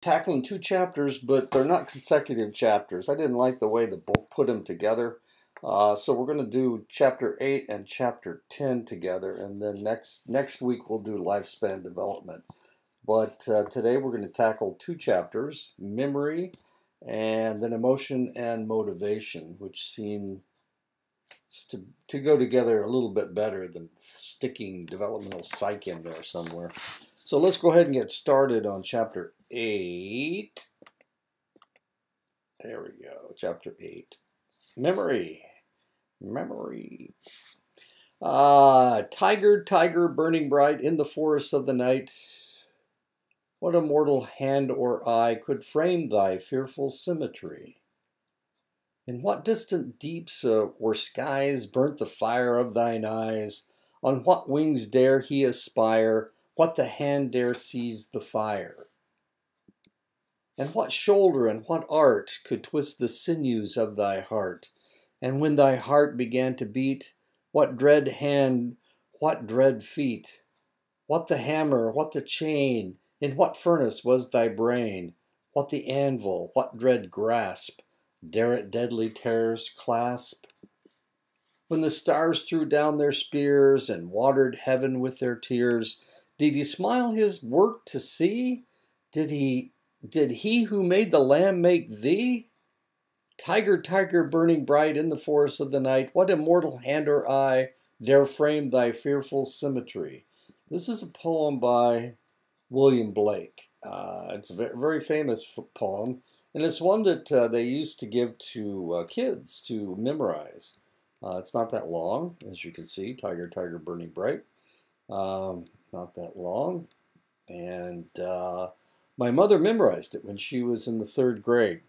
tackling two chapters, but they're not consecutive chapters. I didn't like the way the book put them together. Uh, so we're going to do chapter 8 and chapter 10 together, and then next next week we'll do lifespan development. But uh, today we're going to tackle two chapters, memory and then emotion and motivation, which seem to, to go together a little bit better than sticking developmental psych in there somewhere. So let's go ahead and get started on chapter 8. There we go, chapter 8. Memory. Memory. Ah, tiger, tiger, burning bright in the forests of the night. What immortal hand or eye could frame thy fearful symmetry? In what distant deeps uh, or skies burnt the fire of thine eyes? On what wings dare he aspire? What the hand dare seize the fire? And what shoulder and what art could twist the sinews of thy heart? And when thy heart began to beat, what dread hand, what dread feet? What the hammer, what the chain? In what furnace was thy brain? What the anvil, what dread grasp? Dare it deadly terrors clasp? When the stars threw down their spears and watered heaven with their tears, did he smile his work to see? Did he did he who made the lamb make thee? Tiger, tiger, burning bright in the forest of the night, what immortal hand or eye dare frame thy fearful symmetry? This is a poem by William Blake. Uh, it's a very famous poem, and it's one that uh, they used to give to uh, kids to memorize. Uh, it's not that long, as you can see, Tiger, Tiger, Burning Bright. Um, not that long. And uh, my mother memorized it when she was in the third grade.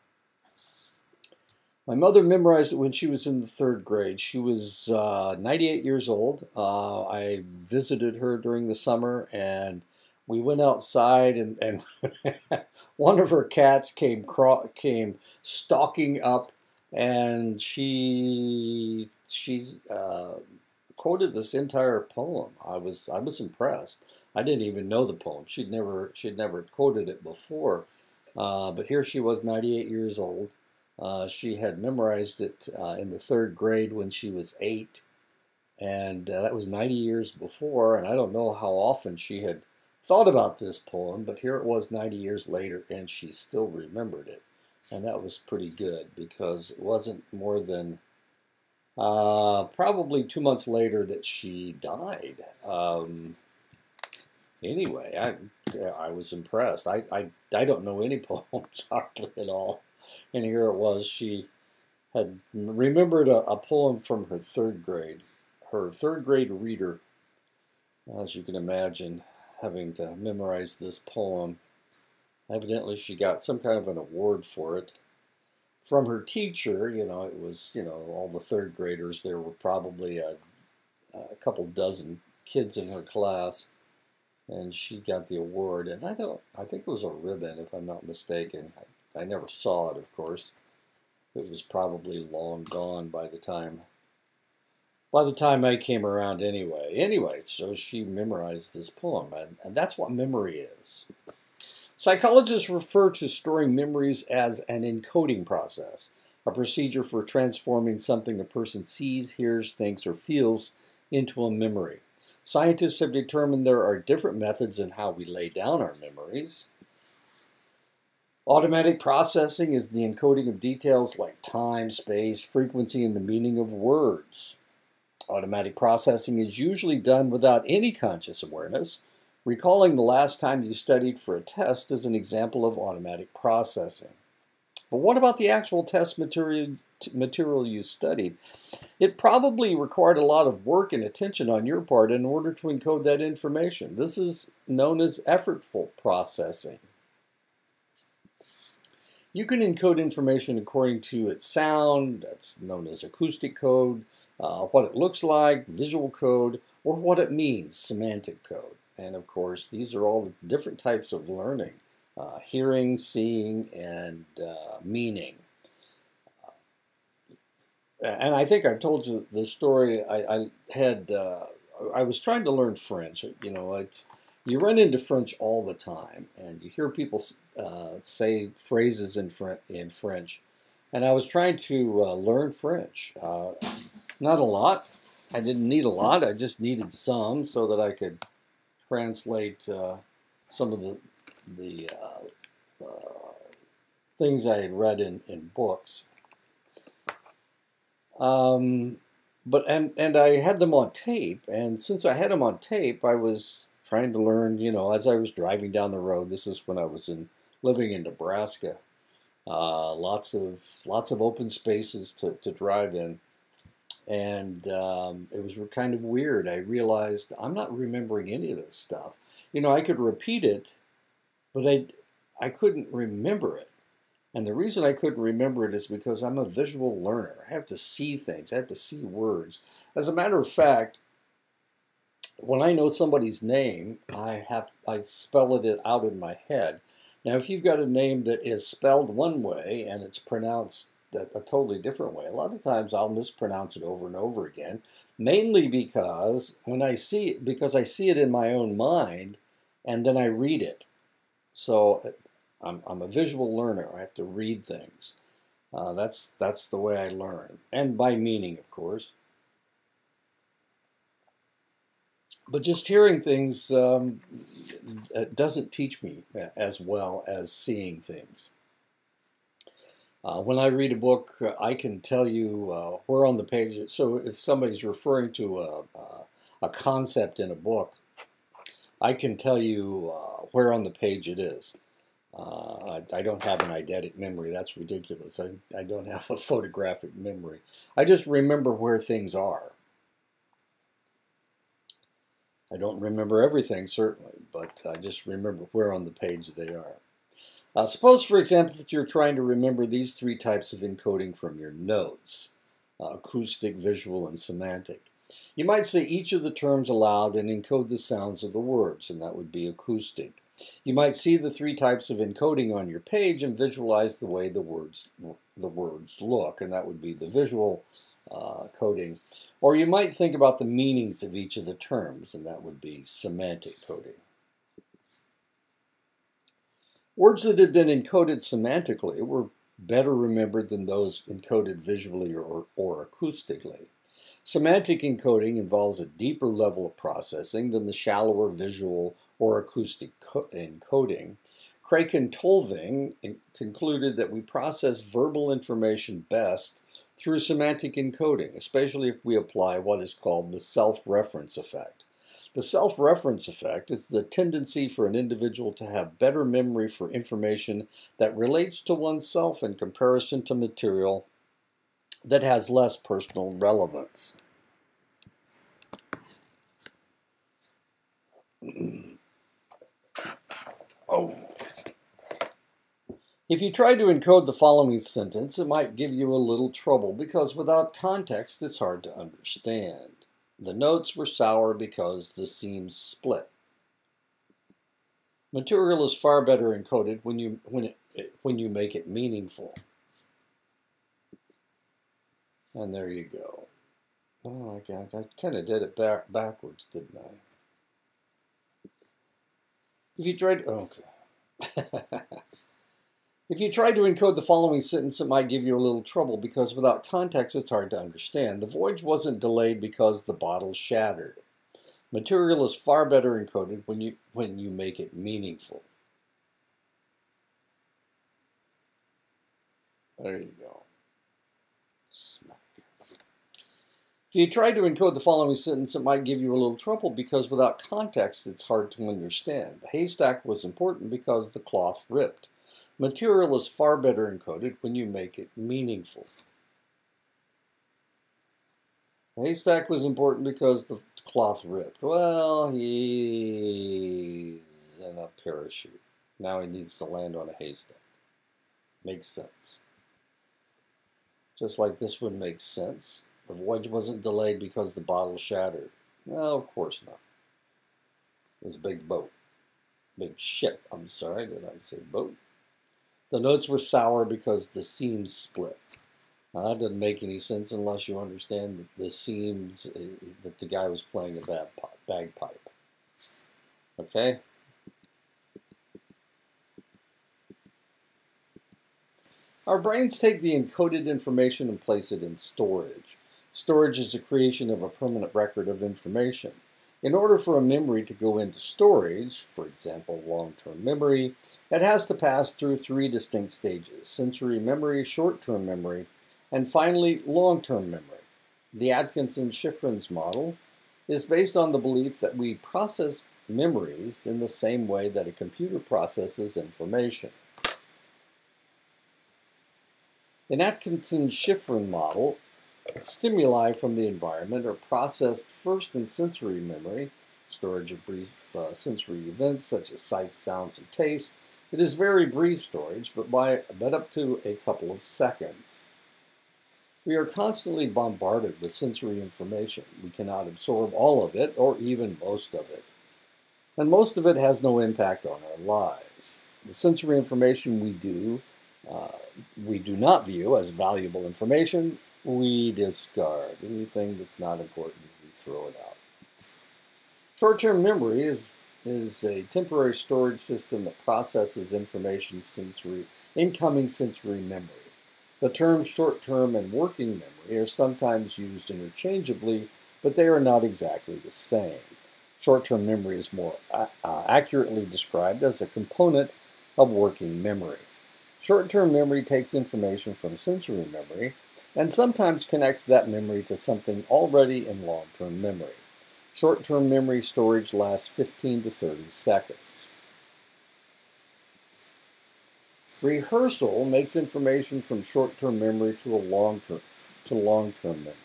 My mother memorized it when she was in the third grade. She was uh, 98 years old. Uh, I visited her during the summer and we went outside and, and one of her cats came came stalking up and she she's uh, quoted this entire poem. I was I was impressed. I didn't even know the poem. She'd never she'd never quoted it before, uh, but here she was, 98 years old. Uh, she had memorized it uh, in the third grade when she was eight, and uh, that was 90 years before. And I don't know how often she had thought about this poem, but here it was 90 years later, and she still remembered it, and that was pretty good because it wasn't more than uh, probably two months later that she died. Um, anyway, I I was impressed. I, I I don't know any poems hardly at all, and here it was. She had remembered a, a poem from her third grade. Her third grade reader, as you can imagine, having to memorize this poem. Evidently, she got some kind of an award for it from her teacher, you know, it was, you know, all the third graders. There were probably a, a couple dozen kids in her class, and she got the award. And I don't, I think it was a ribbon, if I'm not mistaken. I, I never saw it, of course. It was probably long gone by the time. By the time I came around, anyway. Anyway, so she memorized this poem, and, and that's what memory is. Psychologists refer to storing memories as an encoding process, a procedure for transforming something a person sees, hears, thinks, or feels into a memory. Scientists have determined there are different methods in how we lay down our memories. Automatic processing is the encoding of details like time, space, frequency, and the meaning of words. Automatic processing is usually done without any conscious awareness, Recalling the last time you studied for a test is an example of automatic processing. But what about the actual test material, material you studied? It probably required a lot of work and attention on your part in order to encode that information. This is known as effortful processing. You can encode information according to its sound, that's known as acoustic code, uh, what it looks like, visual code, or what it means, semantic code. And of course, these are all the different types of learning uh, hearing, seeing, and uh, meaning. And I think I've told you the story. I, I had, uh, I was trying to learn French. You know, it's, you run into French all the time, and you hear people uh, say phrases in, Fr in French. And I was trying to uh, learn French. Uh, not a lot. I didn't need a lot. I just needed some so that I could translate uh, some of the the uh, things I had read in, in books. Um, but and and I had them on tape, and since I had them on tape, I was trying to learn. You know, as I was driving down the road. This is when I was in living in Nebraska. Uh, lots of lots of open spaces to, to drive in, and um, it was kind of weird. I realized I'm not remembering any of this stuff. You know, I could repeat it, but I I couldn't remember it. And the reason I couldn't remember it is because I'm a visual learner. I have to see things, I have to see words. As a matter of fact, when I know somebody's name, I have I spell it out in my head. Now, if you've got a name that is spelled one way and it's pronounced a, totally different way, a lot of times I'll mispronounce it over and over again, mainly because when I see it, because I see it in my own mind, and then I read it. So I'm, I'm a visual learner. I have to read things. Uh, that's that's the way I learn, and by meaning, of course. But just hearing things um, doesn't teach me as well as seeing things. Uh, when I read a book, I can tell you uh, where on the page. So if somebody's referring to a, a, concept in a book, I can tell you uh, where on the page it is. Uh, I, don't have an eidetic memory. That's ridiculous. I, I don't have a photographic memory. I just remember where things are. I don't remember everything, certainly, but I just remember where on the page they are. Uh, suppose, for example, that you're trying to remember these three types of encoding from your notes, uh, acoustic, visual, and semantic. You might say each of the terms aloud and encode the sounds of the words, and that would be acoustic. You might see the three types of encoding on your page and visualize the way the words the words look, and that would be the visual uh, coding. Or you might think about the meanings of each of the terms, and that would be semantic coding. Words that had been encoded semantically were better remembered than those encoded visually or, or acoustically. Semantic encoding involves a deeper level of processing than the shallower visual or acoustic encoding. Craik and Tulving concluded that we process verbal information best through semantic encoding, especially if we apply what is called the self-reference effect. The self-reference effect is the tendency for an individual to have better memory for information that relates to oneself in comparison to material that has less personal relevance. If you try to encode the following sentence, it might give you a little trouble because without context, it's hard to understand. The notes were sour because the seams split. Material is far better encoded when you when it when you make it meaningful. And there you go. Oh my God, I kind of did it back, backwards, didn't I? If you tried, okay. if you tried to encode the following sentence, it might give you a little trouble because without context, it's hard to understand. The voyage wasn't delayed because the bottle shattered. Material is far better encoded when you when you make it meaningful. There you go. Smack. If you try to encode the following sentence, it might give you a little trouble because without context, it's hard to understand. The haystack was important because the cloth ripped. Material is far better encoded when you make it meaningful. The haystack was important because the cloth ripped. Well, he's in a parachute. Now he needs to land on a haystack. Makes sense. Just like this one makes sense. The voyage wasn't delayed because the bottle shattered. No, of course not. It was a big boat. Big ship, I'm sorry, did I say boat? The notes were sour because the seams split. Now, that doesn't make any sense unless you understand the seams uh, that the guy was playing a bagpipe. Okay? Our brains take the encoded information and place it in storage. Storage is the creation of a permanent record of information. In order for a memory to go into storage, for example, long-term memory, it has to pass through three distinct stages, sensory memory, short-term memory, and finally, long-term memory. The Atkinson-Shiffrin's model is based on the belief that we process memories in the same way that a computer processes information. In Atkinson-Shiffrin model, Stimuli from the environment are processed first in sensory memory, storage of brief uh, sensory events such as sights, sounds, and tastes. It is very brief storage, but by but up to a couple of seconds. We are constantly bombarded with sensory information. We cannot absorb all of it or even most of it. And most of it has no impact on our lives. The sensory information we do uh, we do not view as valuable information we discard. Anything that's not important, we throw it out. Short-term memory is, is a temporary storage system that processes information sensory, incoming sensory memory. The terms short-term and working memory are sometimes used interchangeably, but they are not exactly the same. Short-term memory is more uh, accurately described as a component of working memory. Short-term memory takes information from sensory memory and sometimes connects that memory to something already in long-term memory. Short-term memory storage lasts 15 to 30 seconds. Rehearsal makes information from short-term memory to a long-term to long-term memory.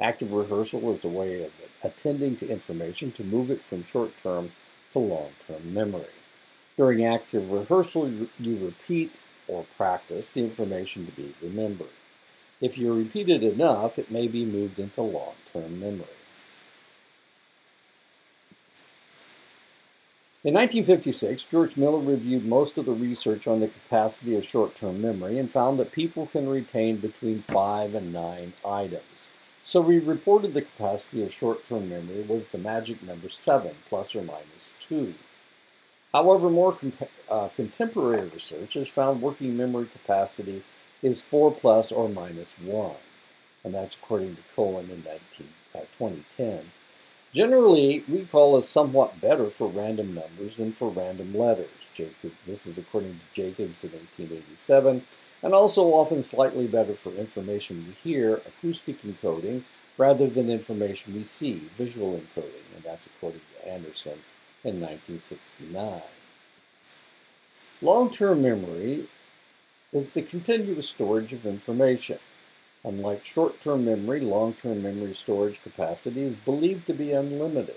Active rehearsal is a way of attending to information to move it from short-term to long-term memory. During active rehearsal, you repeat or practice the information to be remembered. If you repeat it enough, it may be moved into long-term memory. In 1956, George Miller reviewed most of the research on the capacity of short-term memory and found that people can retain between five and nine items. So we reported the capacity of short-term memory was the magic number 7, plus or minus 2. However, more uh, contemporary research has found working memory capacity is 4 plus or minus 1. And that's according to Cowan in 19, uh, 2010. Generally, recall is somewhat better for random numbers than for random letters. Jacob, this is according to Jacobs in 1887, and also often slightly better for information we hear, acoustic encoding, rather than information we see, visual encoding, and that's according to Anderson in 1969. Long-term memory is the continuous storage of information. Unlike short-term memory, long-term memory storage capacity is believed to be unlimited.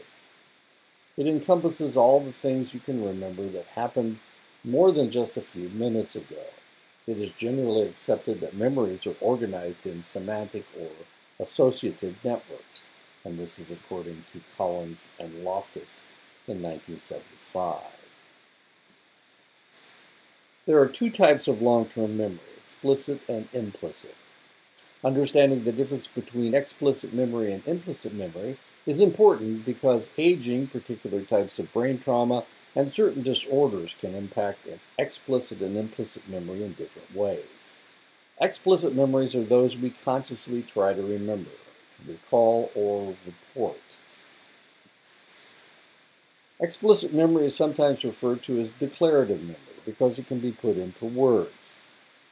It encompasses all the things you can remember that happened more than just a few minutes ago. It is generally accepted that memories are organized in semantic or associative networks, and this is according to Collins and Loftus in 1975. There are two types of long-term memory, explicit and implicit. Understanding the difference between explicit memory and implicit memory is important because aging, particular types of brain trauma, and certain disorders can impact explicit and implicit memory in different ways. Explicit memories are those we consciously try to remember, recall, or report. Explicit memory is sometimes referred to as declarative memory because it can be put into words.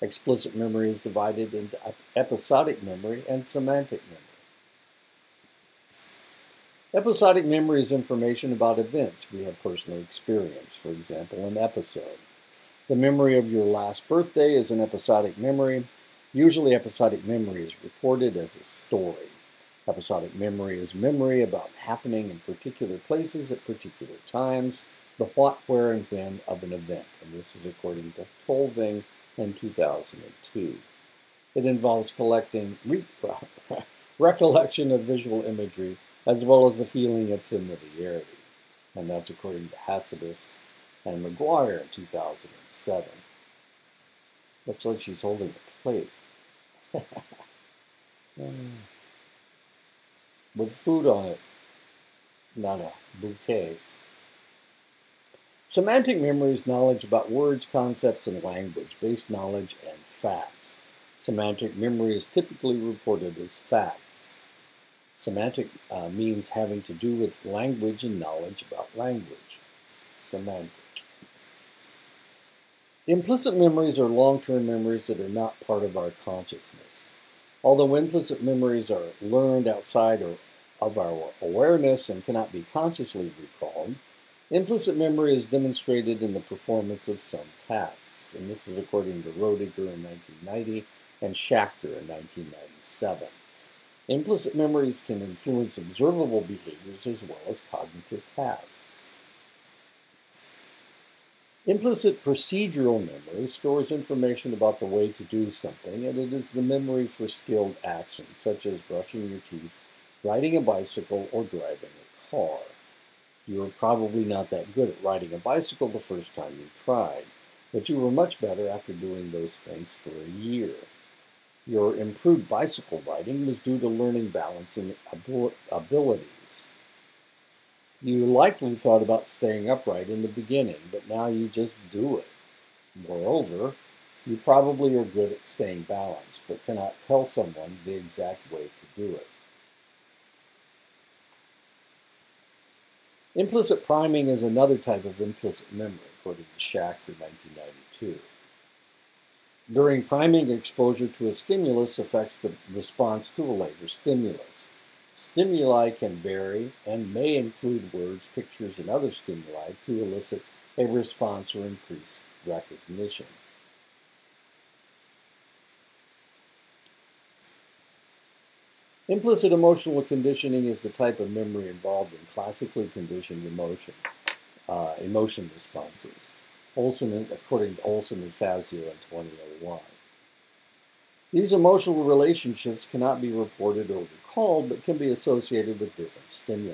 Explicit memory is divided into episodic memory and semantic memory. Episodic memory is information about events we have personally experienced, for example, an episode. The memory of your last birthday is an episodic memory. Usually, episodic memory is reported as a story. Episodic memory is memory about happening in particular places at particular times the what, where, and when of an event, and this is according to Tulving in 2002. It involves collecting re recollection of visual imagery as well as a feeling of familiarity, and that's according to Hassabis and Maguire in 2007. Looks like she's holding a plate. With food on it, not a bouquet. Semantic memory is knowledge about words, concepts, and language, based knowledge, and facts. Semantic memory is typically reported as facts. Semantic uh, means having to do with language and knowledge about language. Semantic. Implicit memories are long-term memories that are not part of our consciousness. Although implicit memories are learned outside of our awareness and cannot be consciously recalled, implicit memory is demonstrated in the performance of some tasks, and this is according to Roediger in 1990 and Schacter in 1997. Implicit memories can influence observable behaviors as well as cognitive tasks. Implicit procedural memory stores information about the way to do something, and it is the memory for skilled actions, such as brushing your teeth, riding a bicycle, or driving a car. You were probably not that good at riding a bicycle the first time you tried, but you were much better after doing those things for a year. Your improved bicycle riding was due to learning balancing abilities. You likely thought about staying upright in the beginning, but now you just do it. Moreover, you probably are good at staying balanced, but cannot tell someone the exact way to do it. Implicit priming is another type of implicit memory, according to Schacter 1992. During priming, exposure to a stimulus affects the response to a later stimulus. Stimuli can vary and may include words, pictures, and other stimuli to elicit a response or increase recognition. Implicit emotional conditioning is the type of memory involved in classically conditioned emotion, uh, emotion responses. Olson, according to Olson and Fazio in 2001. These emotional relationships cannot be reported or recalled, but can be associated with different stimuli.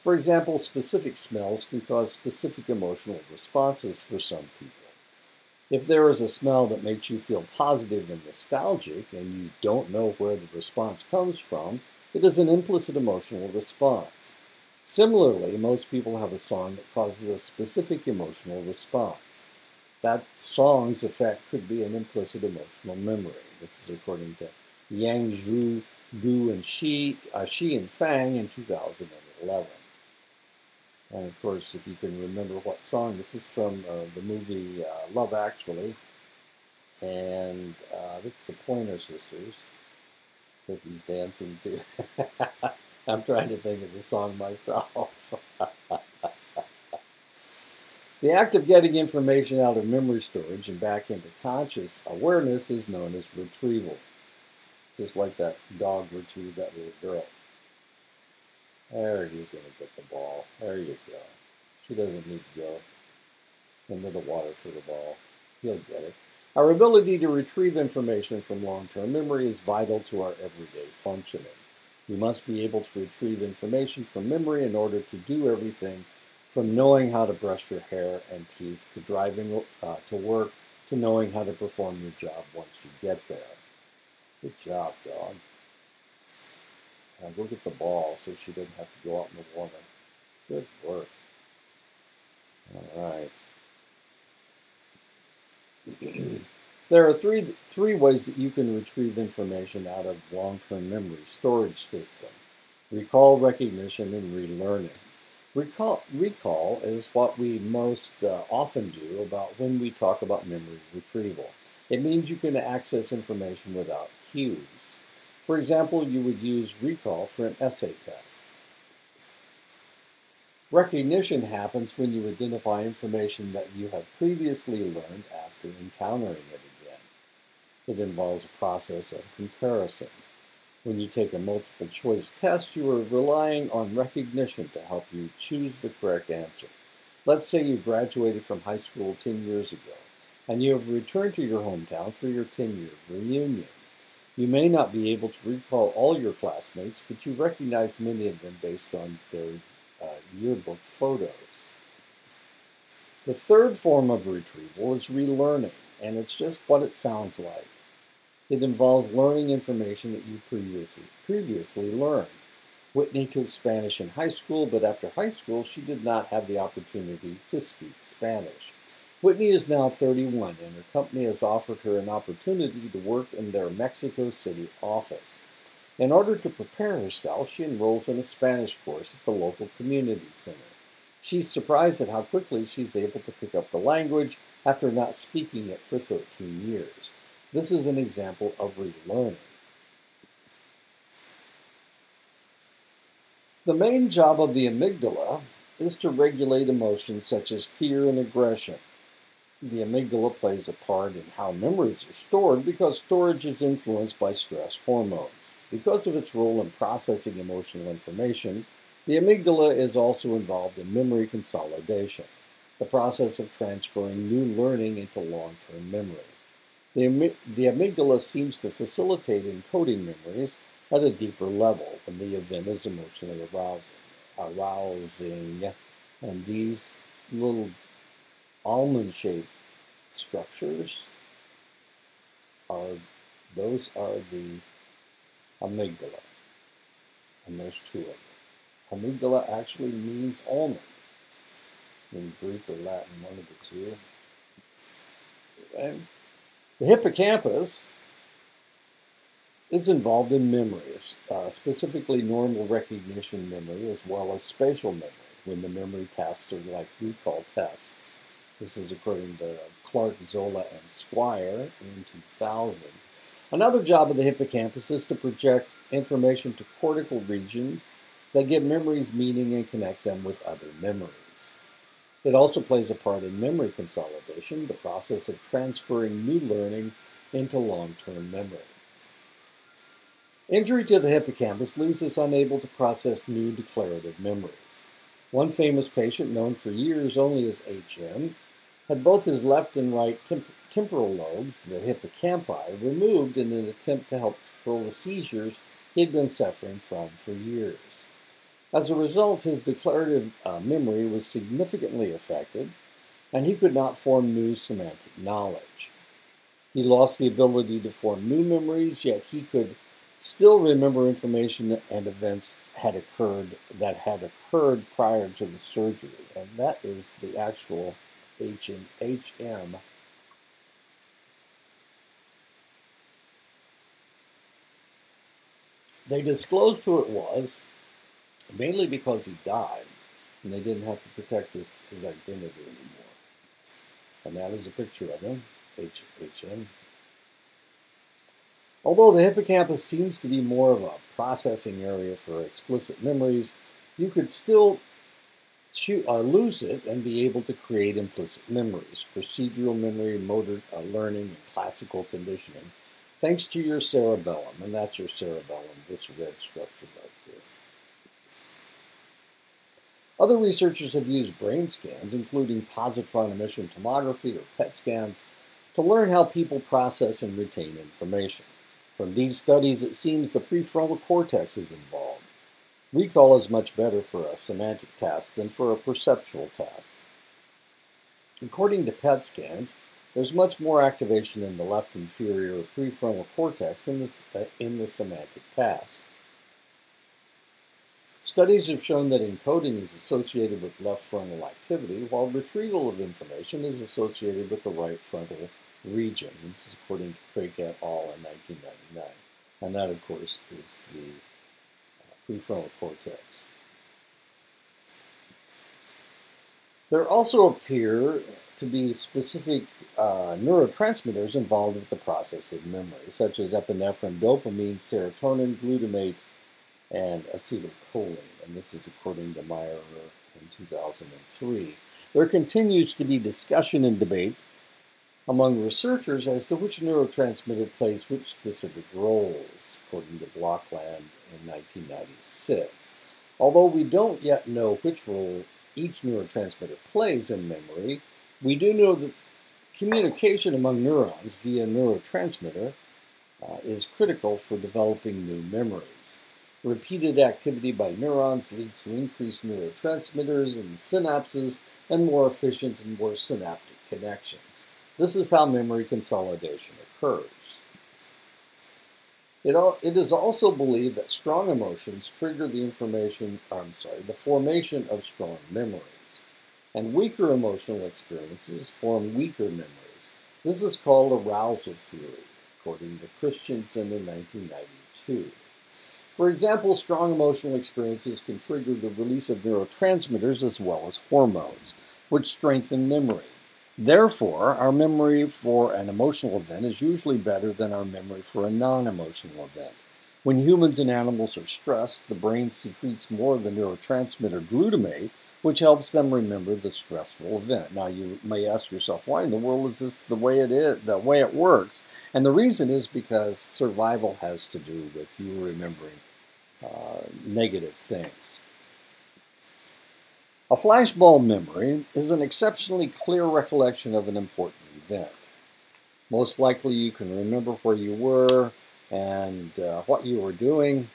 For example, specific smells can cause specific emotional responses for some people. If there is a smell that makes you feel positive and nostalgic and you don't know where the response comes from, it is an implicit emotional response. Similarly, most people have a song that causes a specific emotional response. That song's effect could be an implicit emotional memory. This is according to Yang Zhu, Du, and Shi, uh, Shi and Fang in 2011. And of course, if you can remember what song, this is from uh, the movie uh, Love Actually, and uh, it's the Pointer Sisters that he's dancing to. I'm trying to think of the song myself. the act of getting information out of memory storage and back into conscious awareness is known as retrieval. Just like that dog retrieved that little girl. There he's going to get the ball. There you go. She doesn't need to go into the water for the ball. He'll get it. Our ability to retrieve information from long-term memory is vital to our everyday functioning. We must be able to retrieve information from memory in order to do everything from knowing how to brush your hair and teeth to driving uh, to work to knowing how to perform your job once you get there. Good job, dog. Now go get the ball so she doesn't have to go out in the water. Good work. All right. There are three, three ways that you can retrieve information out of long-term memory storage system. Recall, recognition, and relearning. Recall, recall is what we most uh, often do about when we talk about memory retrieval. It means you can access information without cues. For example, you would use recall for an essay test. Recognition happens when you identify information that you have previously learned after encountering it again. it involves a process of comparison. When you take a multiple choice test, you are relying on recognition to help you choose the correct answer. Let's say you graduated from high school 10 years ago, and you have returned to your hometown for your 10-year reunion. You may not be able to recall all your classmates, but you recognize many of them based on their uh, yearbook photos. The third form of retrieval is relearning, and it's just what it sounds like. It involves learning information that you previously, previously learned. Whitney took Spanish in high school, but after high school, she did not have the opportunity to speak Spanish. Whitney is now 31, and her company has offered her an opportunity to work in their Mexico City office. In order to prepare herself, she enrolls in a Spanish course at the local community center. She's surprised at how quickly she's able to pick up the language after not speaking it for 13 years. This is an example of relearning. The main job of the amygdala is to regulate emotions such as fear and aggression the amygdala plays a part in how memories are stored because storage is influenced by stress hormones. Because of its role in processing emotional information, the amygdala is also involved in memory consolidation, the process of transferring new learning into long-term memory. The, the amygdala seems to facilitate encoding memories at a deeper level when the event is emotionally arousing. arousing. And these little almond-shaped structures are those are the amygdala. And there's two of them. Amygdala actually means almond in Greek or Latin, one of the two. And the hippocampus is involved in memories, uh, specifically normal recognition memory as well as spatial memory when the memory tasks are like recall tests. This is according to Clark, Zola, and Squire in 2000. Another job of the hippocampus is to project information to cortical regions that give memories meaning and connect them with other memories. It also plays a part in memory consolidation, the process of transferring new learning into long-term memory. Injury to the hippocampus leaves us unable to process new declarative memories. One famous patient known for years only as HM had both his left and right temp temporal lobes, the hippocampi, removed in an attempt to help control the seizures he had been suffering from for years. As a result, his declarative uh, memory was significantly affected, and he could not form new semantic knowledge. He lost the ability to form new memories, yet he could still remember information and events had occurred that had occurred prior to the surgery, and that is the actual HM They disclosed who it was, mainly because he died, and they didn't have to protect his, his identity anymore. And that is a picture of him, H, HM. Although the hippocampus seems to be more of a processing area for explicit memories, you could still uh, lose it and be able to create implicit memories, procedural memory, motor uh, learning, and classical conditioning, thanks to your cerebellum. And that's your cerebellum, this red structure right here. Other researchers have used brain scans, including positron emission tomography or PET scans, to learn how people process and retain information. From these studies, it seems the prefrontal cortex is involved. Recall is much better for a semantic task than for a perceptual task. According to PET scans, there's much more activation in the left inferior prefrontal cortex in, this, uh, in the semantic task. Studies have shown that encoding is associated with left frontal activity, while retrieval of information is associated with the right frontal region. This is according to Craik et al. in 1999. And that, of course, is the prefrontal cortex. There also appear to be specific uh, neurotransmitters involved with the process of memory, such as epinephrine, dopamine, serotonin, glutamate, and acetylcholine. And this is according to Meyer in 2003. There continues to be discussion and debate among researchers as to which neurotransmitter plays which specific roles, according to Blokland in 1996. Although we don't yet know which role each neurotransmitter plays in memory, we do know that communication among neurons via neurotransmitter uh, is critical for developing new memories. Repeated activity by neurons leads to increased neurotransmitters and synapses and more efficient and more synaptic connections. This is how memory consolidation occurs. It, it is also believed that strong emotions trigger the information, I'm sorry, the formation of strong memories. And weaker emotional experiences form weaker memories. This is called arousal theory, according to Christensen in 1992. For example, strong emotional experiences can trigger the release of neurotransmitters as well as hormones, which strengthen memory. Therefore, our memory for an emotional event is usually better than our memory for a non emotional event. When humans and animals are stressed, the brain secretes more of the neurotransmitter glutamate, which helps them remember the stressful event. Now, you may ask yourself, why in the world is this the way it is, the way it works? And the reason is because survival has to do with you remembering uh, negative things. A flashbulb memory is an exceptionally clear recollection of an important event. Most likely you can remember where you were and uh, what you were doing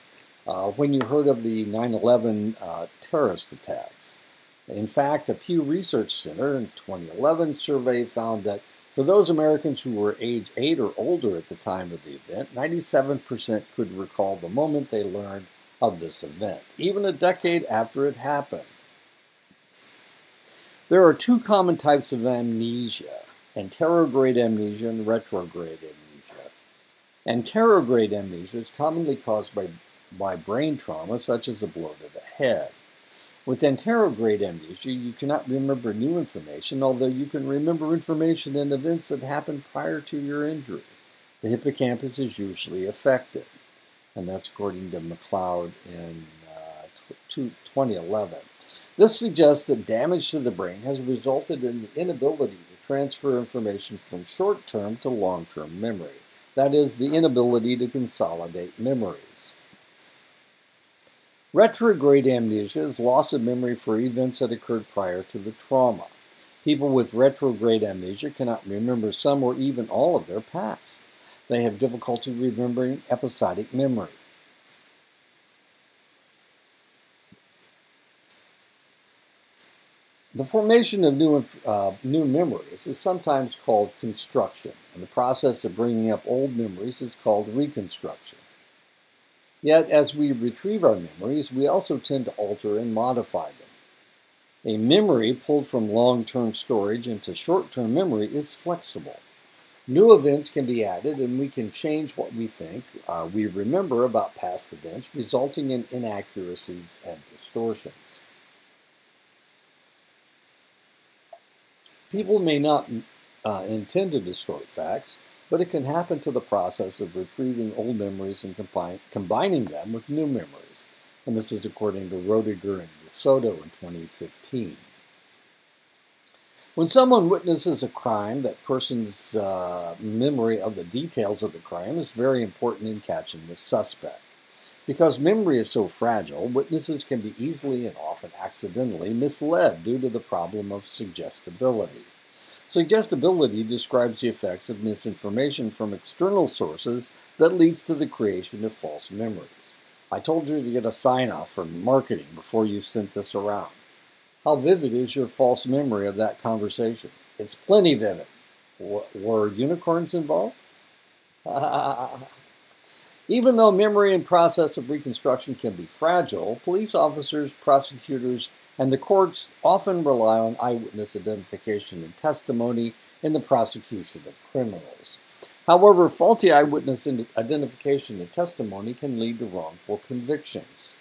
uh, when you heard of the 9-11 uh, terrorist attacks. In fact, a Pew Research Center in 2011 survey found that for those Americans who were age 8 or older at the time of the event, 97% could recall the moment they learned of this event, even a decade after it happened. There are two common types of amnesia, anterograde amnesia and retrograde amnesia. Anterograde amnesia is commonly caused by, by brain trauma, such as a blow to the head. With anterograde amnesia, you cannot remember new information, although you can remember information and events that happened prior to your injury. The hippocampus is usually affected, and that's according to McLeod in uh, 2011. This suggests that damage to the brain has resulted in the inability to transfer information from short-term to long-term memory. That is, the inability to consolidate memories. Retrograde amnesia is loss of memory for events that occurred prior to the trauma. People with retrograde amnesia cannot remember some or even all of their past. They have difficulty remembering episodic memory. The formation of new, uh, new memories is sometimes called construction, and the process of bringing up old memories is called reconstruction. Yet, as we retrieve our memories, we also tend to alter and modify them. A memory pulled from long-term storage into short-term memory is flexible. New events can be added, and we can change what we think uh, we remember about past events, resulting in inaccuracies and distortions. People may not uh, intend to distort facts, but it can happen to the process of retrieving old memories and combining them with new memories. And this is according to Roediger and DeSoto in 2015. When someone witnesses a crime, that person's uh, memory of the details of the crime is very important in catching the suspect. Because memory is so fragile, witnesses can be easily and often accidentally misled due to the problem of suggestibility. Suggestibility describes the effects of misinformation from external sources that leads to the creation of false memories. I told you to get a sign off from marketing before you sent this around. How vivid is your false memory of that conversation? It's plenty vivid. W were unicorns involved? Even though memory and process of reconstruction can be fragile, police officers, prosecutors, and the courts often rely on eyewitness identification and testimony in the prosecution of criminals. However, faulty eyewitness identification and testimony can lead to wrongful convictions.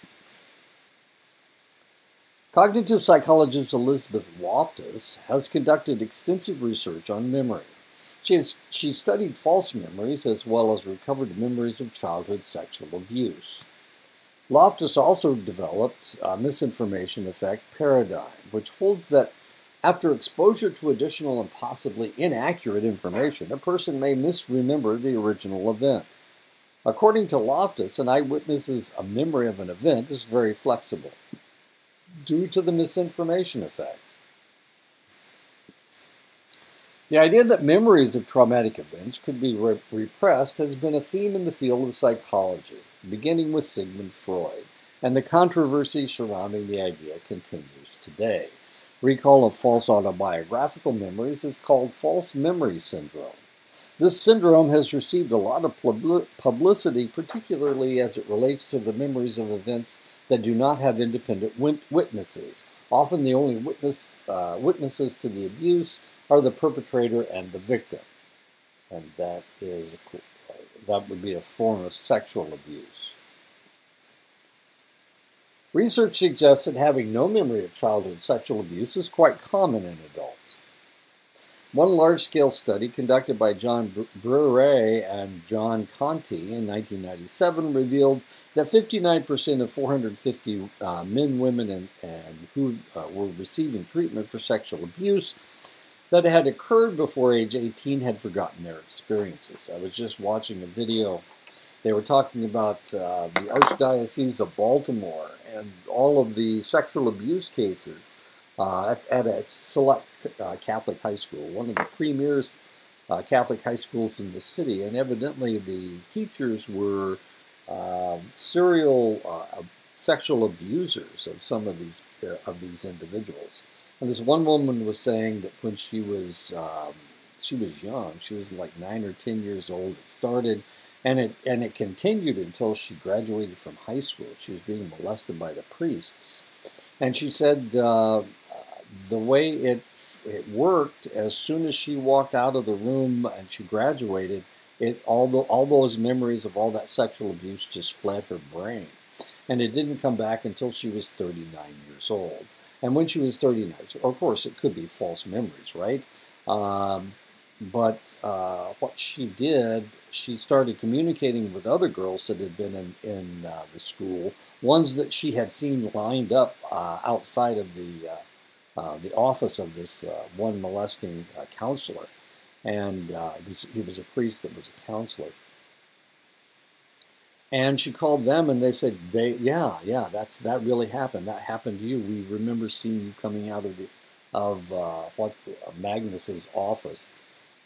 Cognitive psychologist Elizabeth Loftus has conducted extensive research on memory. She, has, she studied false memories as well as recovered memories of childhood sexual abuse. Loftus also developed a misinformation effect paradigm, which holds that after exposure to additional and possibly inaccurate information, a person may misremember the original event. According to Loftus, an eyewitness's memory of an event is very flexible due to the misinformation effect. The idea that memories of traumatic events could be re repressed has been a theme in the field of psychology, beginning with Sigmund Freud, and the controversy surrounding the idea continues today. Recall of false autobiographical memories is called false memory syndrome. This syndrome has received a lot of publicity, particularly as it relates to the memories of events that do not have independent witnesses. Often the only witness, uh, witnesses to the abuse are the perpetrator and the victim. And that is a, that would be a form of sexual abuse. Research suggests that having no memory of childhood sexual abuse is quite common in adults. One large-scale study conducted by John Briere and John Conte in 1997 revealed that 59% of 450 uh, men, women, and, and who uh, were receiving treatment for sexual abuse that had occurred before age 18 had forgotten their experiences. I was just watching a video. They were talking about uh, the Archdiocese of Baltimore and all of the sexual abuse cases uh, at, at, a select uh, Catholic high school, one of the premier uh, Catholic high schools in the city. And evidently, the teachers were um, serial uh, sexual abusers of some of these uh, of these individuals. And this one woman was saying that when she was um, she was young, she was like nine or ten years old. It started, and it and it continued until she graduated from high school. She was being molested by the priests, and she said uh, the way it it worked as soon as she walked out of the room and she graduated it all the, all those memories of all that sexual abuse just fled her brain and it didn't come back until she was 39 years old and when she was 39 of course it could be false memories right um, but uh, what she did she started communicating with other girls that had been in, in uh, the school ones that she had seen lined up uh, outside of the uh, uh, the office of this uh, one molesting counselor. And he was a priest that was a counselor. And she called them and they said, they, yeah, yeah, that's, that really happened. That happened to you. We remember seeing you coming out of the, of uh, what Magnus's office.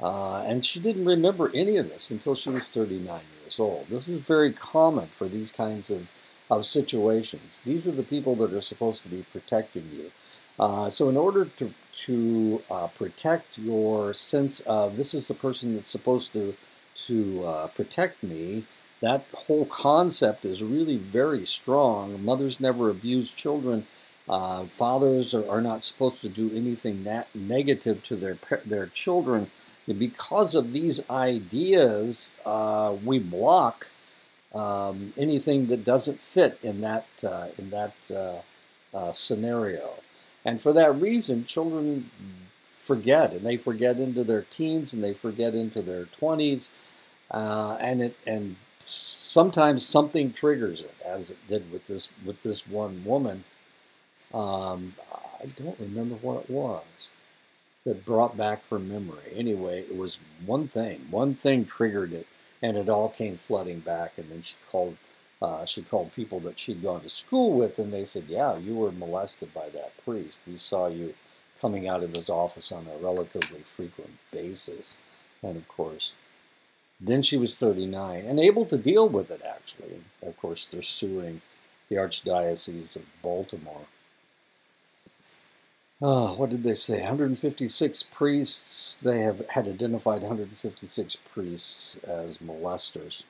Uh, and she didn't remember any of this until she was 39 years old. This is very common for these kinds of, of situations. These are the people that are supposed to be protecting you. Uh, so in order to, to uh, protect your sense of this is the person that's supposed to, to uh, protect me, that whole concept is really very strong. Mothers never abuse children. Uh, fathers are, are, not supposed to do anything that negative to their their children. And because of these ideas, uh, we block um, anything that doesn't fit in that uh, in that scenario. And for that reason, children forget, and they forget into their teens, and they forget into their 20s, uh, and it and sometimes something triggers it, as it did with this with this one woman. Um, I don't remember what it was that brought back her memory. Anyway, it was one thing. One thing triggered it, and it all came flooding back. And then she called uh, she called people that she'd gone to school with, and they said, Yeah, you were molested by that priest. We saw you coming out of his office on a relatively frequent basis. And of course, then she was 39 and able to deal with it, actually. Of course, they're suing the Archdiocese of Baltimore. Oh, what did they say? 156 priests. They have had identified 156 priests as molesters.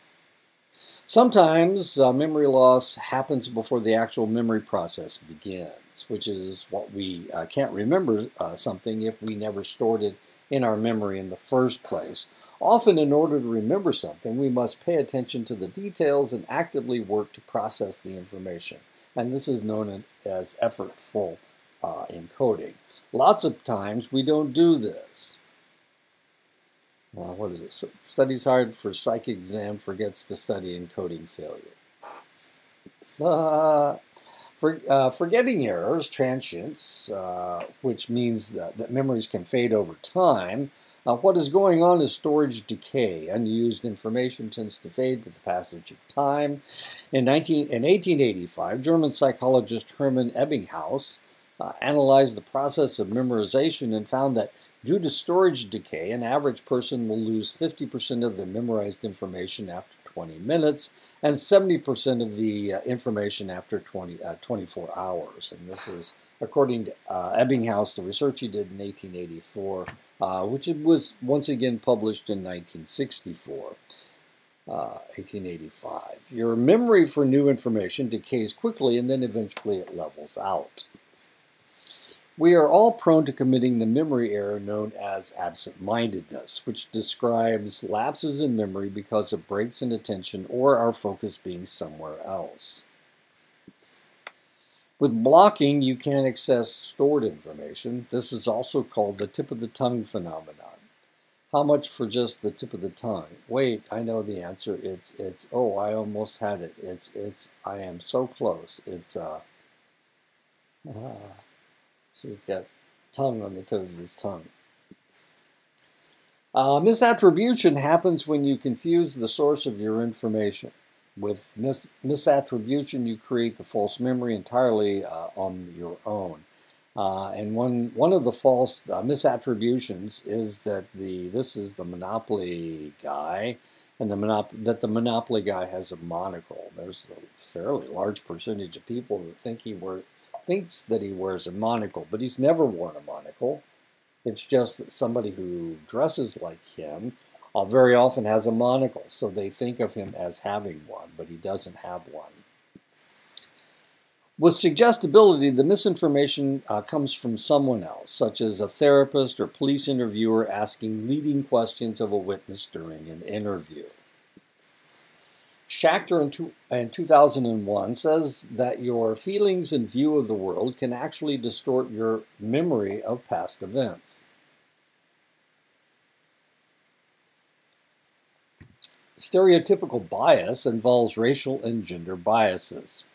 Sometimes uh, memory loss happens before the actual memory process begins, which is what we uh, can't remember uh, something if we never stored it in our memory in the first place. Often, in order to remember something, we must pay attention to the details and actively work to process the information. And this is known as effortful uh, encoding. Lots of times we don't do this. Well, what is it? Studies hard for psych exam, forgets to study encoding failure. Uh, for, uh, forgetting errors, transients, uh, which means that, that, memories can fade over time. Uh, what is going on is storage decay. Unused information tends to fade with the passage of time. In, 19, in 1885, German psychologist Hermann Ebbinghaus uh, analyzed the process of memorization and found that Due to storage decay, an average person will lose 50% of the memorized information after 20 minutes and 70% of the uh, information after 20, uh, 24 hours. And this is according to uh, Ebbinghaus, the research he did in 1884 uh, which was once again published in 1964. Uh, 1885. Your memory for new information decays quickly and then eventually it levels out. We are all prone to committing the memory error known as absent-mindedness, which describes lapses in memory because of breaks in attention or our focus being somewhere else. With blocking, you can't access stored information. This is also called the tip of the tongue phenomenon. How much for just the tip of the tongue? Wait, I know the answer. It's, it's, oh, I almost had it. It's, it's, I am so close. It's, uh, uh so he's got tongue on the tip of his tongue. Uh, misattribution happens when you confuse the source of your information. With mis misattribution, you create the false memory entirely uh, on your own. Uh, and one one of the false uh, misattributions is that the this is the monopoly guy, and the monop that the monopoly guy has a monocle. There's a fairly large percentage of people that think he wear, thinks that he wears a monocle, but he's never worn a monocle. It's just that somebody who dresses like him uh, very often has a monocle, so they think of him as having one, but he doesn't have one. With suggestibility, the misinformation uh, comes from someone else, such as a therapist or police interviewer asking leading questions of a witness during an interview. Schacter in, two, in 2001 says that your feelings and view of the world can actually distort your memory of past events. Stereotypical bias involves racial and gender biases.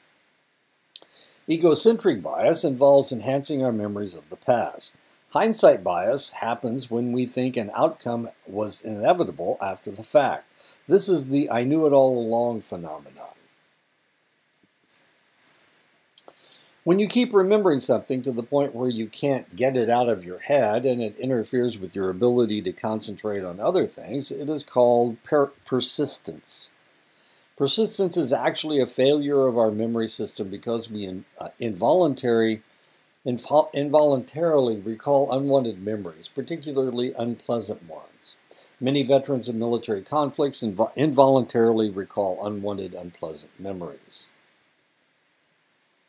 Egocentric bias involves enhancing our memories of the past. Hindsight bias happens when we think an outcome was inevitable after the fact. This is the I knew it all along phenomenon. When you keep remembering something to the point where you can't get it out of your head and it interferes with your ability to concentrate on other things, it is called per persistence. Persistence is actually a failure of our memory system because we in, uh, involuntary, invo involuntarily recall unwanted memories, particularly unpleasant ones. Many veterans of military conflicts inv involuntarily recall unwanted, unpleasant memories.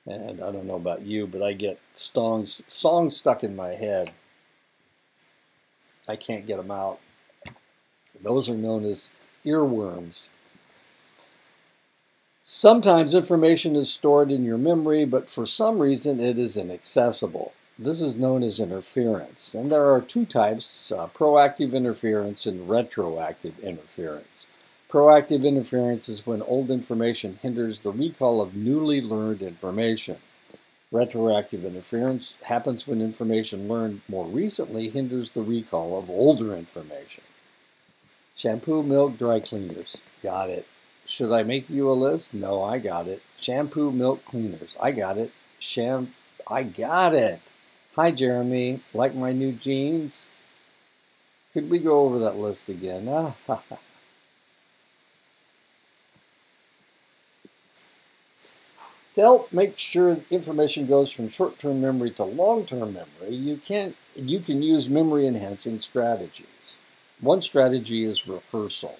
And I don't know about you, but I get songs, songs stuck in my head. I can't get them out. Those are known as earworms. Sometimes information is stored in your memory, but for some reason it is inaccessible. This is known as interference. And there are two types, uh, proactive interference and retroactive interference. Proactive interference is when old information hinders the recall of newly learned information. Retroactive interference happens when information learned more recently hinders the recall of older information. Shampoo, milk, dry cleaners. Got it. Should I make you a list? No, I got it. Shampoo, milk, cleaners. I got it. Sham I got it. Hi, Jeremy. Like my new jeans? Could we go over that list again? To help make sure information goes from short-term memory to long-term memory, you can you can use memory enhancing strategies. One strategy is rehearsal,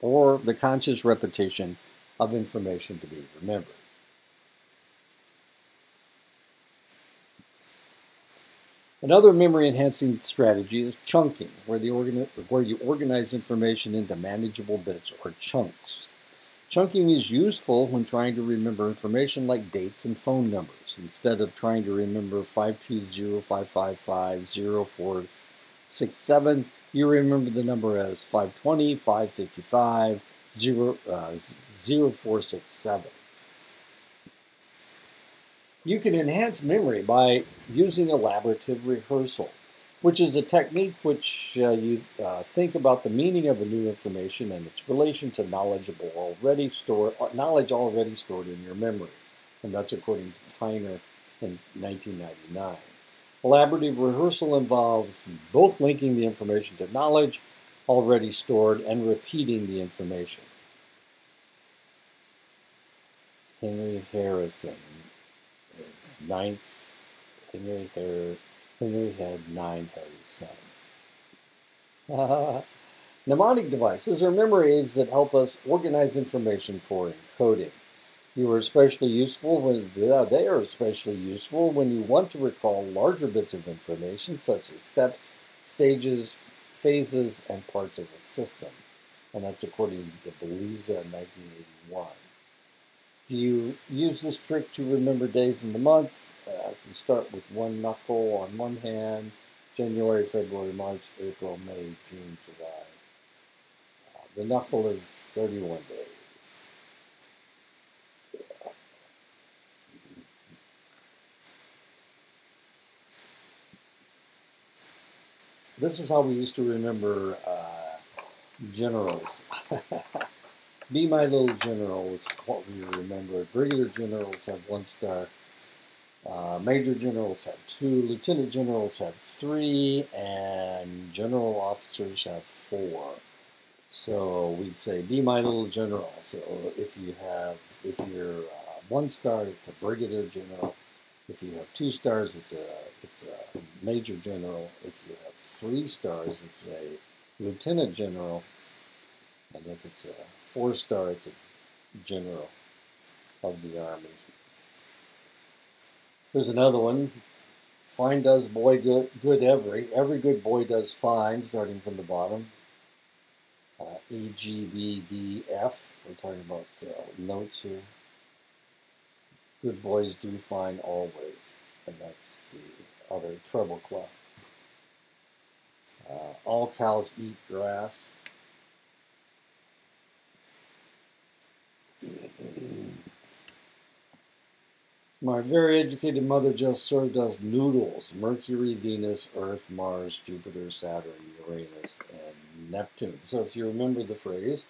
or the conscious repetition of information to be remembered. Another memory enhancing strategy is chunking, where, the where you organize information into manageable bits or chunks. Chunking is useful when trying to remember information like dates and phone numbers. Instead of trying to remember 520-555-0467, you remember the number as 520, 555, 0, uh, 0467. You can enhance memory by using elaborative rehearsal which is a technique which uh, you uh, think about the meaning of a new information and its relation to knowledgeable already stored uh, knowledge already stored in your memory, and that's according to Tigner in 1999. Elaborative rehearsal involves both linking the information to knowledge already stored and repeating the information. Henry Harrison is ninth. Henry Harrison Henry had nine Harry sons. Mnemonic devices are memory aids that help us organize information for encoding. You are especially useful when yeah, they are especially useful when you want to recall larger bits of information such as steps, stages, phases, and parts of a system. And that's according to Bellezza in 1981. Do you use this trick to remember days in the month? Uh, if you start with one knuckle on one hand, January, February, March, April, May, June, July. Uh, the knuckle is 31 days. This is how we used to remember uh, generals. Be my little general was what we remembered. Brigadier generals have one star. Uh, major generals have two. Lieutenant generals have three, and general officers have four. So we'd say, "Be my little general." So if you have, if you're uh, one star, it's a brigadier general. If you have two stars, it's a it's a major general. If you have three stars, it's a lieutenant general. And if it's a four star, it's a general of the army. Here's another one. Fine does boy good, good every. Every good boy does fine, starting from the bottom. Uh, e, G, B, D, F. We're talking about uh, notes here. Good boys do fine always. And that's the other treble clef. Uh, all cows eat grass. My very educated mother just served us noodles Mercury, Venus, Earth, Mars, Jupiter, Saturn, Uranus, and Neptune. So if you remember the phrase,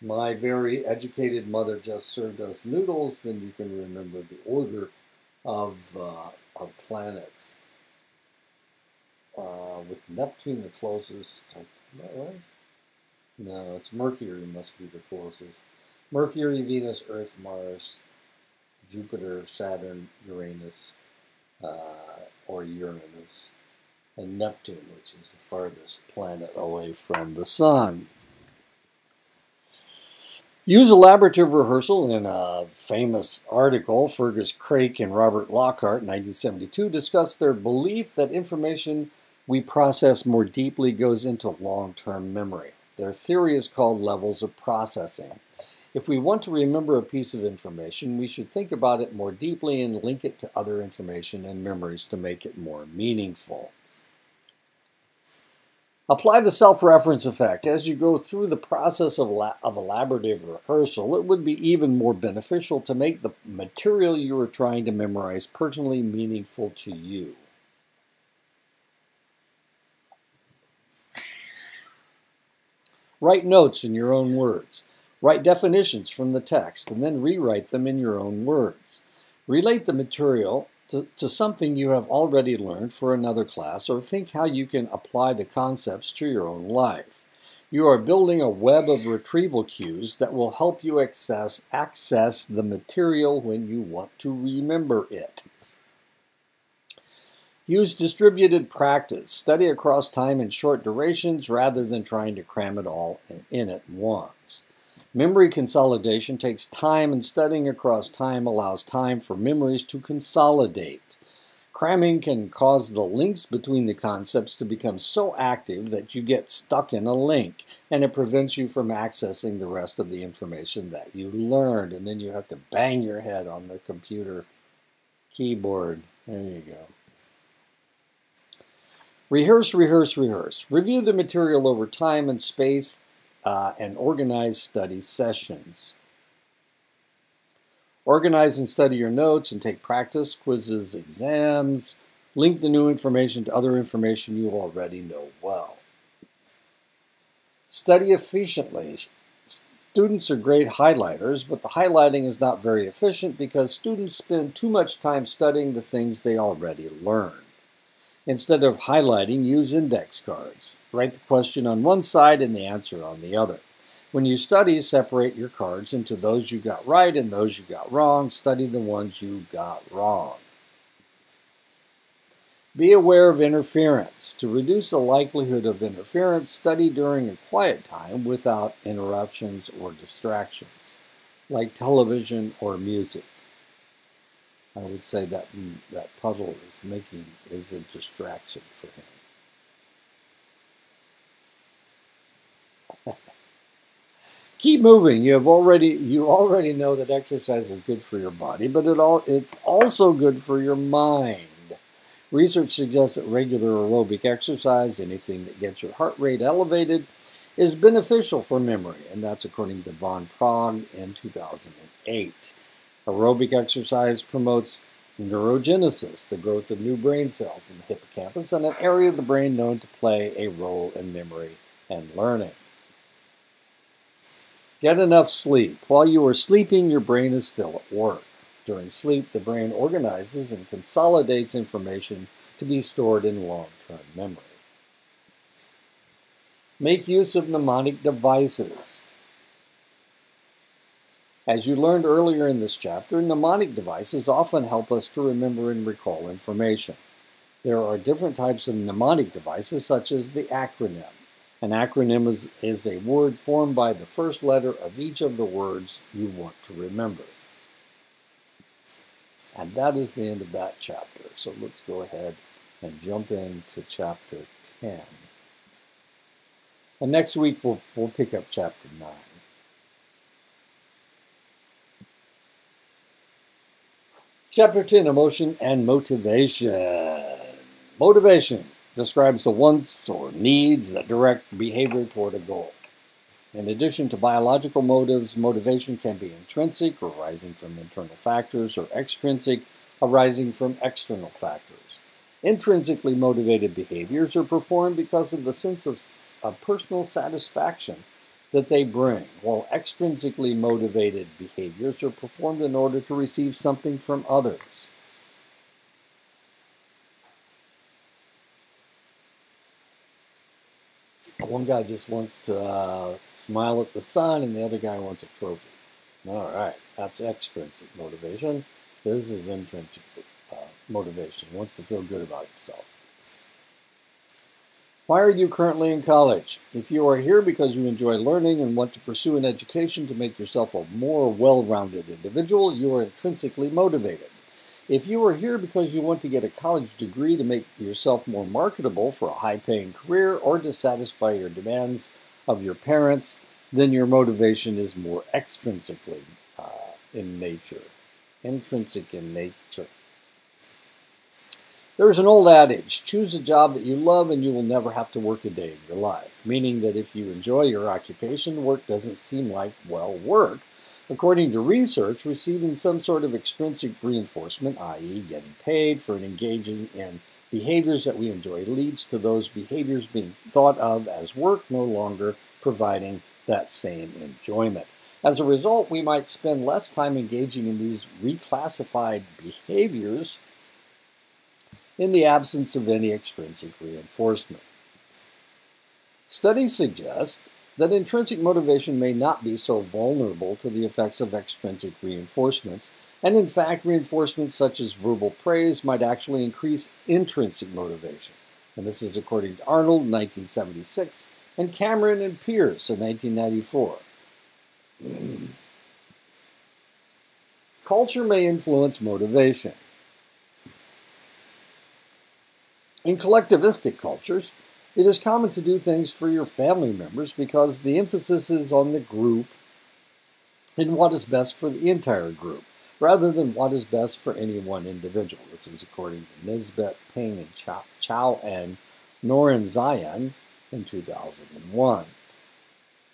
my very educated mother just served us noodles, then you can remember the order of, uh, of planets uh, with Neptune the closest. Is that right? No, it's Mercury must be the closest. Mercury, Venus, Earth, Mars, Jupiter, Saturn, Uranus, uh, or Uranus, and Neptune, which is the farthest planet away from the Sun. Use elaborative rehearsal in a famous article. Fergus Craik and Robert Lockhart in 1972 discussed their belief that information we process more deeply goes into long-term memory. Their theory is called levels of processing. If we want to remember a piece of information, we should think about it more deeply and link it to other information and memories to make it more meaningful. Apply the self-reference effect. As you go through the process of, of elaborative rehearsal, it would be even more beneficial to make the material you are trying to memorize personally meaningful to you. Write notes in your own words. Write definitions from the text and then rewrite them in your own words. Relate the material to, to, something you have already learned for another class or think how you can apply the concepts to your own life. You are building a web of retrieval cues that will help you access, access the material when you want to remember it. Use distributed practice. Study across time in short durations rather than trying to cram it all in at once. Memory consolidation takes time and studying across time allows time for memories to consolidate. Cramming can cause the links between the concepts to become so active that you get stuck in a link and it prevents you from accessing the rest of the information that you learned and then you have to bang your head on the computer keyboard. There you go. Rehearse, rehearse, rehearse. Review the material over time and space uh, and organize study sessions. Organize and study your notes and take practice, quizzes, exams. Link the new information to other information you already know well. Study efficiently. Students are great highlighters, but the highlighting is not very efficient because students spend too much time studying the things they already learned. Instead of highlighting, use index cards. Write the question on one side and the answer on the other. When you study, separate your cards into those you got right and those you got wrong. Study the ones you got wrong. Be aware of interference. To reduce the likelihood of interference, study during a quiet time without interruptions or distractions, like television or music. I would say that mm, that puddle is making is a distraction for him. Keep moving. You have already you already know that exercise is good for your body, but it all it's also good for your mind. Research suggests that regular aerobic exercise, anything that gets your heart rate elevated, is beneficial for memory, and that's according to van Praag in 2008. Aerobic exercise promotes neurogenesis, the growth of new brain cells in the hippocampus, and an area of the brain known to play a role in memory and learning. Get enough sleep. While you are sleeping, your brain is still at work. During sleep, the brain organizes and consolidates information to be stored in long-term memory. Make use of mnemonic devices. As you learned earlier in this chapter, mnemonic devices often help us to remember and recall information. There are different types of mnemonic devices, such as the acronym. An acronym is, is a word formed by the first letter of each of the words you want to remember. And that is the end of that chapter. So let's go ahead and jump into chapter 10. And next week we'll, we'll pick up chapter 9. Chapter 10 Emotion and Motivation. Motivation describes the wants or needs that direct behavior toward a goal. In addition to biological motives, motivation can be intrinsic, arising from internal factors, or extrinsic, arising from external factors. Intrinsically motivated behaviors are performed because of the sense of, of personal satisfaction that they bring, while extrinsically motivated behaviors are performed in order to receive something from others. One guy just wants to uh, smile at the sun, and the other guy wants a trophy. All right, that's extrinsic motivation. This is intrinsic uh, motivation. He wants to feel good about himself. Why are you currently in college? If you are here because you enjoy learning and want to pursue an education to make yourself a more well rounded individual, you are intrinsically motivated. If you are here because you want to get a college degree to make yourself more marketable for a high paying career or to satisfy your demands of your parents, then your motivation is more extrinsically uh, in nature, intrinsic in nature. There's an old adage choose a job that you love and you will never have to work a day in your life, meaning that if you enjoy your occupation, work doesn't seem like, well, work According to research, receiving some sort of extrinsic reinforcement, i.e., getting paid for engaging in behaviors that we enjoy, leads to those behaviors being thought of as work no longer providing that same enjoyment. As a result, we might spend less time engaging in these reclassified behaviors in the absence of any extrinsic reinforcement. Studies suggest that intrinsic motivation may not be so vulnerable to the effects of extrinsic reinforcements, and in fact, reinforcements such as verbal praise might actually increase intrinsic motivation. And this is according to Arnold, 1976, and Cameron and Pierce in 1994. Culture may influence motivation. In collectivistic cultures, it is common to do things for your family members because the emphasis is on the group and what is best for the entire group, rather than what is best for any one individual. This is according to Nisbett, Ping, and Chow, Chow and Norenzayan in 2001.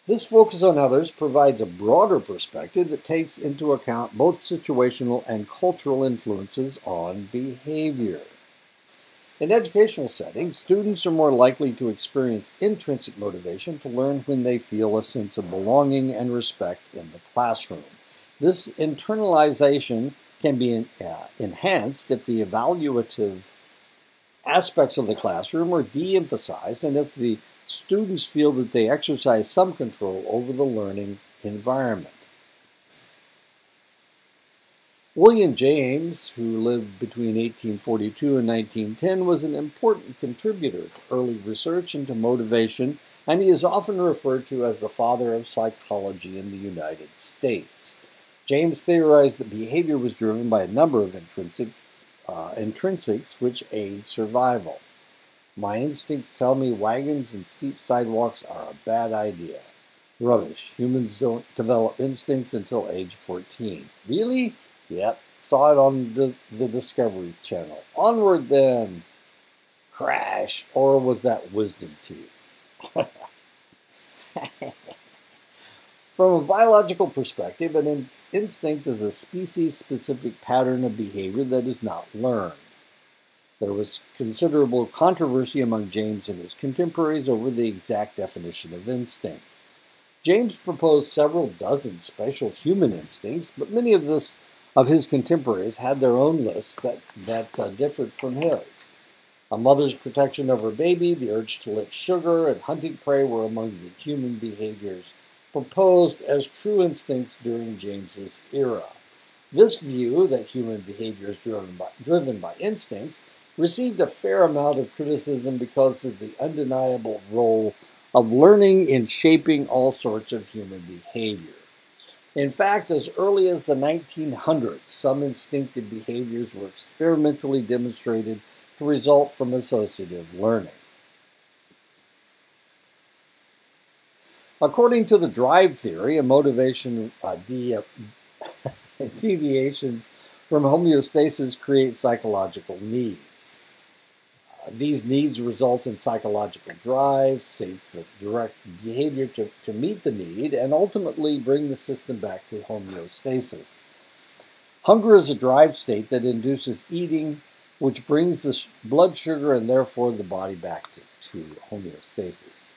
This focus on others provides a broader perspective that takes into account both situational and cultural influences on behavior. In educational settings, students are more likely to experience intrinsic motivation to learn when they feel a sense of belonging and respect in the classroom. This internalization can be uh, enhanced if the evaluative aspects of the classroom are de emphasized and if the students feel that they exercise some control over the learning environment. William James, who lived between 1842 and 1910, was an important contributor to early research into motivation, and he is often referred to as the father of psychology in the United States. James theorized that behavior was driven by a number of intrinsic, uh, intrinsics which aid survival. My instincts tell me wagons and steep sidewalks are a bad idea. Rubbish. Humans don't develop instincts until age 14. Really? Yep. Saw it on the, the Discovery Channel. Onward then. Crash. Or was that wisdom teeth? From a biological perspective, an in instinct is a species specific pattern of behavior that is not learned. There was considerable controversy among James and his contemporaries over the exact definition of instinct. James proposed several dozen special human instincts, but many of, this, of his contemporaries had their own lists that, that uh, differed from his. A mother's protection of her baby, the urge to lick sugar, and hunting prey were among the human behaviors proposed as true instincts during James's era. This view that human behavior is driven by, driven by instincts received a fair amount of criticism because of the undeniable role of learning in shaping all sorts of human behavior. In fact, as early as the 1900s, some instinctive behaviors were experimentally demonstrated to result from associative learning. According to the drive theory, a motivation uh, de deviations from homeostasis create psychological needs. These needs result in psychological drive, states that direct behavior to, to meet the need, and ultimately bring the system back to homeostasis. Hunger is a drive state that induces eating, which brings the blood sugar and therefore the body back to, to homeostasis.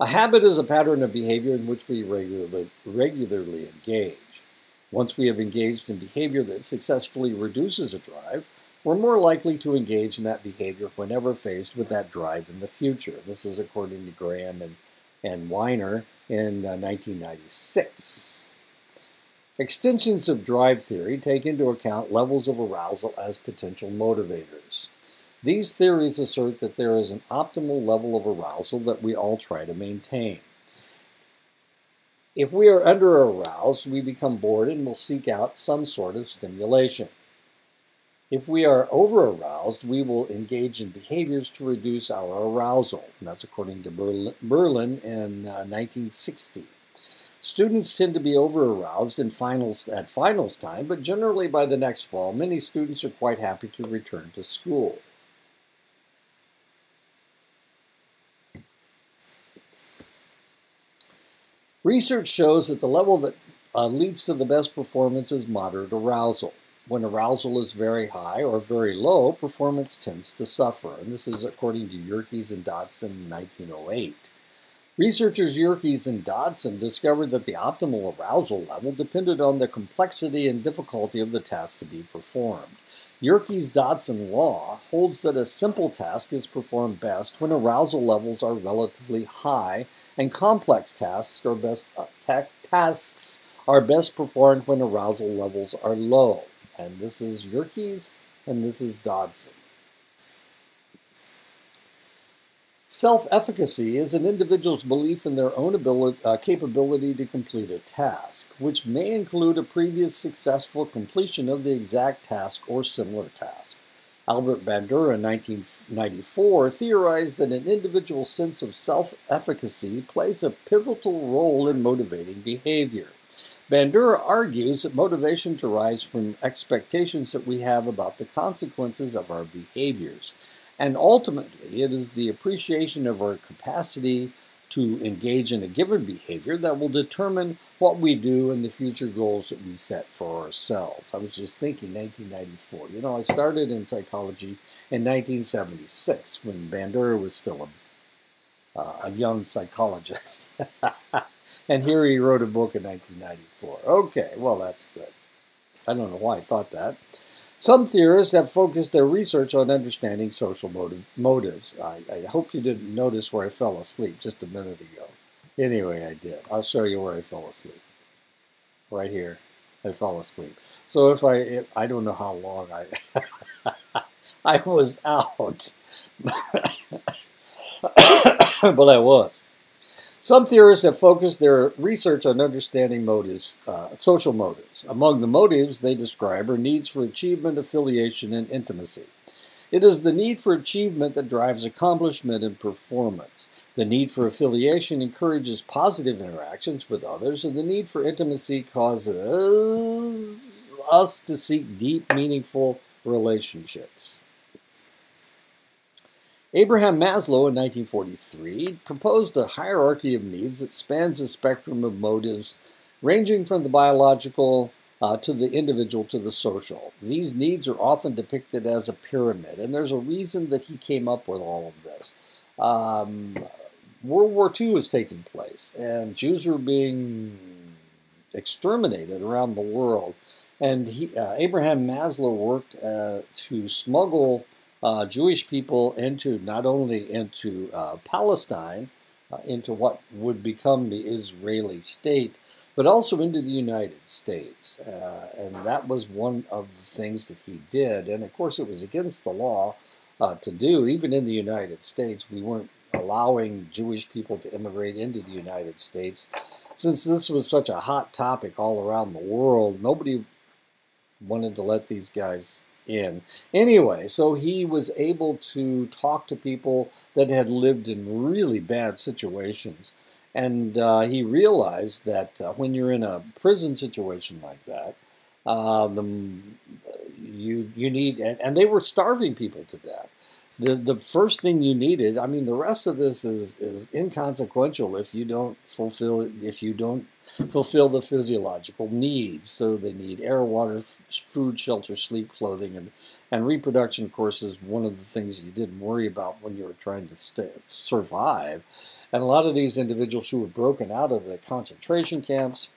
A habit is a pattern of behavior in which we regularly, regularly engage. Once we have engaged in behavior that successfully reduces a drive, we're more likely to engage in that behavior whenever faced with that drive in the future. This is according to Graham and, and Weiner in uh, 1996. Extensions of drive theory take into account levels of arousal as potential motivators. These theories assert that there is an optimal level of arousal that we all try to maintain. If we are under aroused, we become bored and will seek out some sort of stimulation. If we are over aroused, we will engage in behaviors to reduce our arousal. And that's according to Berlyne in uh, 1960. Students tend to be over aroused in finals at finals time, but generally by the next fall, many students are quite happy to return to school. Research shows that the level that uh, leads to the best performance is moderate arousal. When arousal is very high or very low, performance tends to suffer. And this is according to Yerkes and Dodson in 1908. Researchers Yerkes and Dodson discovered that the optimal arousal level depended on the complexity and difficulty of the task to be performed. Yerkes-Dodson law holds that a simple task is performed best when arousal levels are relatively high, and complex tasks are best uh, tasks are best performed when arousal levels are low. And this is Yerkes, and this is Dodson. Self-efficacy is an individual's belief in their own ability, uh, capability to complete a task, which may include a previous successful completion of the exact task or similar task. Albert Bandura in 1994 theorized that an individual's sense of self-efficacy plays a pivotal role in motivating behavior. Bandura argues that motivation derives from expectations that we have about the consequences of our behaviors. And ultimately, it is the appreciation of our capacity to engage in a given behavior that will determine what we do and the future goals that we set for ourselves. I was just thinking 1994. You know, I started in psychology in 1976 when Bandura was still a, uh, a young psychologist. and here he wrote a book in 1994. Okay, well, that's good. I don't know why I thought that. Some theorists have focused their research on understanding social motive, motives. I, I hope you didn't notice where I fell asleep just a minute ago. Anyway, I did. I'll show you where I fell asleep. Right here, I fell asleep. So if I, if, I don't know how long I, I was out, but I was. Some theorists have focused their research on understanding motives, uh, social motives. Among the motives they describe are needs for achievement, affiliation, and intimacy. It is the need for achievement that drives accomplishment and performance. The need for affiliation encourages positive interactions with others, and the need for intimacy causes us to seek deep, meaningful relationships. Abraham Maslow in 1943 proposed a hierarchy of needs that spans a spectrum of motives ranging from the biological uh, to the individual to the social. These needs are often depicted as a pyramid, and there's a reason that he came up with all of this. Um, World War II was taking place, and Jews were being exterminated around the world. And he, uh, Abraham Maslow worked uh, to smuggle uh, Jewish people into not only into uh, Palestine, uh, into what would become the Israeli state, but also into the United States. Uh, and that was one of the things that he did. And of course, it was against the law uh, to do. Even in the United States, we weren't allowing Jewish people to immigrate into the United States. Since this was such a hot topic all around the world, nobody wanted to let these guys in. Anyway, so he was able to talk to people that had lived in really bad situations. And uh, he realized that uh, when you're in a prison situation like that, uh, the, you you need and, and they were starving people to death. The the first thing you needed, I mean, the rest of this is is inconsequential if you don't fulfill if you don't fulfill the physiological needs. So they need air, water, food, shelter, sleep, clothing, and, and reproduction, of course, is one of the things you didn't worry about when you were trying to survive. And a lot of these individuals who were broken out of the concentration camps,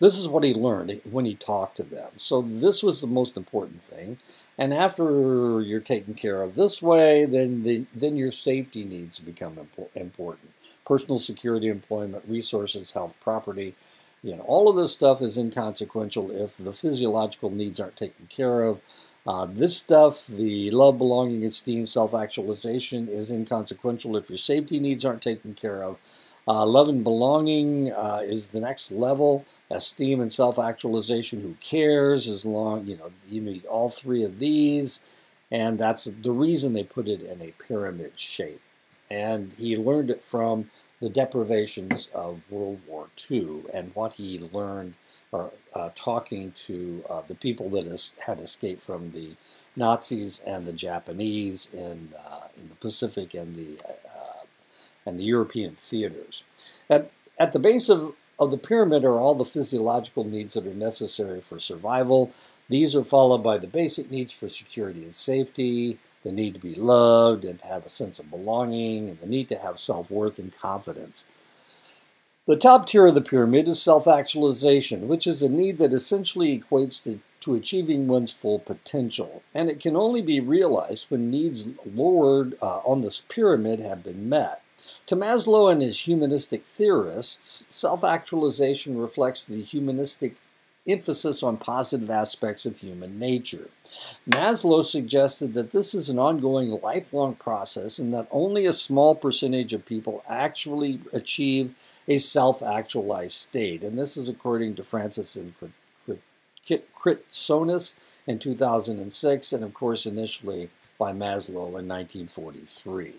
this is what he learned when he talked to them. So this was the most important thing. And after you're taken care of this way, then the, then your safety needs become important personal security, employment, resources, health, property. You know, all of this stuff is inconsequential if the physiological needs aren't taken care of. Uh, this stuff, the love, belonging, esteem, self-actualization, is inconsequential if your safety needs aren't taken care of. Uh, love and belonging uh, is the next level. Esteem and self-actualization, who cares? As long, you know, you need all three of these. And that's the reason they put it in a pyramid shape and he learned it from the deprivations of World War II and what he learned uh, uh, talking to uh, the people that has, had escaped from the Nazis and the Japanese in, uh, in the Pacific and the, uh, and the European theaters. At, at the base of, of the pyramid are all the physiological needs that are necessary for survival. These are followed by the basic needs for security and safety, the need to be loved and to have a sense of belonging, and the need to have self worth and confidence. The top tier of the pyramid is self actualization, which is a need that essentially equates to, to achieving one's full potential, and it can only be realized when needs lowered uh, on this pyramid have been met. To Maslow and his humanistic theorists, self actualization reflects the humanistic emphasis on positive aspects of human nature. Maslow suggested that this is an ongoing lifelong process and that only a small percentage of people actually achieve a self-actualized state. And this is according to Francis and Kritsonis in 2006 and of course initially by Maslow in 1943.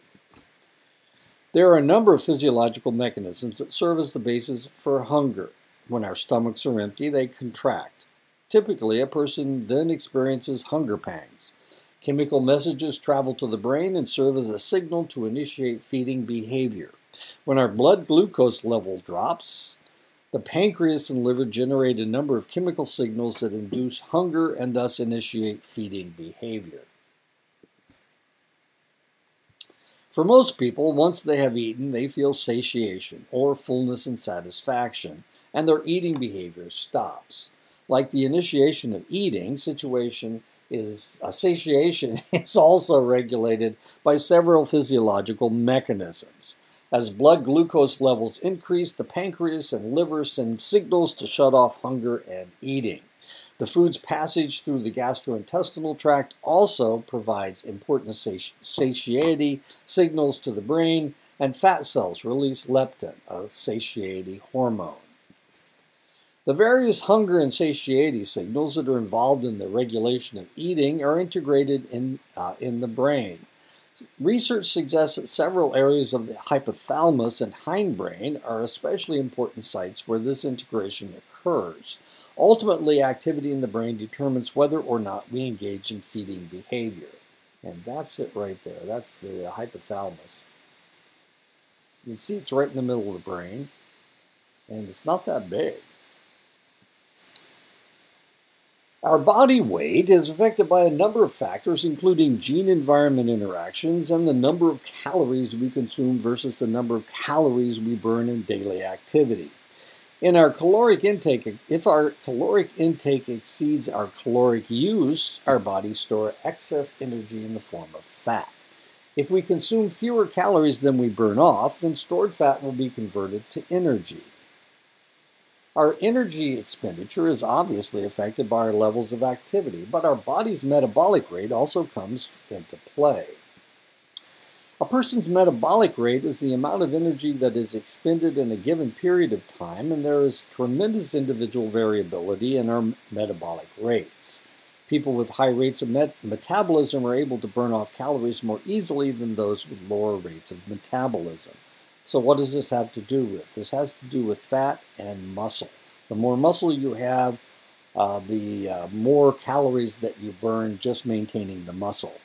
There are a number of physiological mechanisms that serve as the basis for hunger. When our stomachs are empty, they contract. Typically, a person then experiences hunger pangs. Chemical messages travel to the brain and serve as a signal to initiate feeding behavior. When our blood glucose level drops, the pancreas and liver generate a number of chemical signals that induce hunger and thus initiate feeding behavior. For most people, once they have eaten, they feel satiation or fullness and satisfaction and their eating behavior stops. Like the initiation of eating, situation is uh, satiation is also regulated by several physiological mechanisms. As blood glucose levels increase, the pancreas and liver send signals to shut off hunger and eating. The food's passage through the gastrointestinal tract also provides important satiety signals to the brain, and fat cells release leptin, a satiety hormone. The various hunger and satiety signals that are involved in the regulation of eating are integrated in, uh, in the brain. Research suggests that several areas of the hypothalamus and hindbrain are especially important sites where this integration occurs. Ultimately, activity in the brain determines whether or not we engage in feeding behavior. And that's it right there. That's the hypothalamus. You can see it's right in the middle of the brain, and it's not that big. Our body weight is affected by a number of factors, including gene environment interactions and the number of calories we consume versus the number of calories we burn in daily activity. In our caloric intake, if our caloric intake exceeds our caloric use, our bodies store excess energy in the form of fat. If we consume fewer calories than we burn off, then stored fat will be converted to energy. Our energy expenditure is obviously affected by our levels of activity, but our body's metabolic rate also comes into play. A person's metabolic rate is the amount of energy that is expended in a given period of time, and there is tremendous individual variability in our metabolic rates. People with high rates of met metabolism are able to burn off calories more easily than those with lower rates of metabolism. So what does this have to do with? This has to do with fat and muscle. The more muscle you have, uh, the uh, more calories that you burn just maintaining the muscle.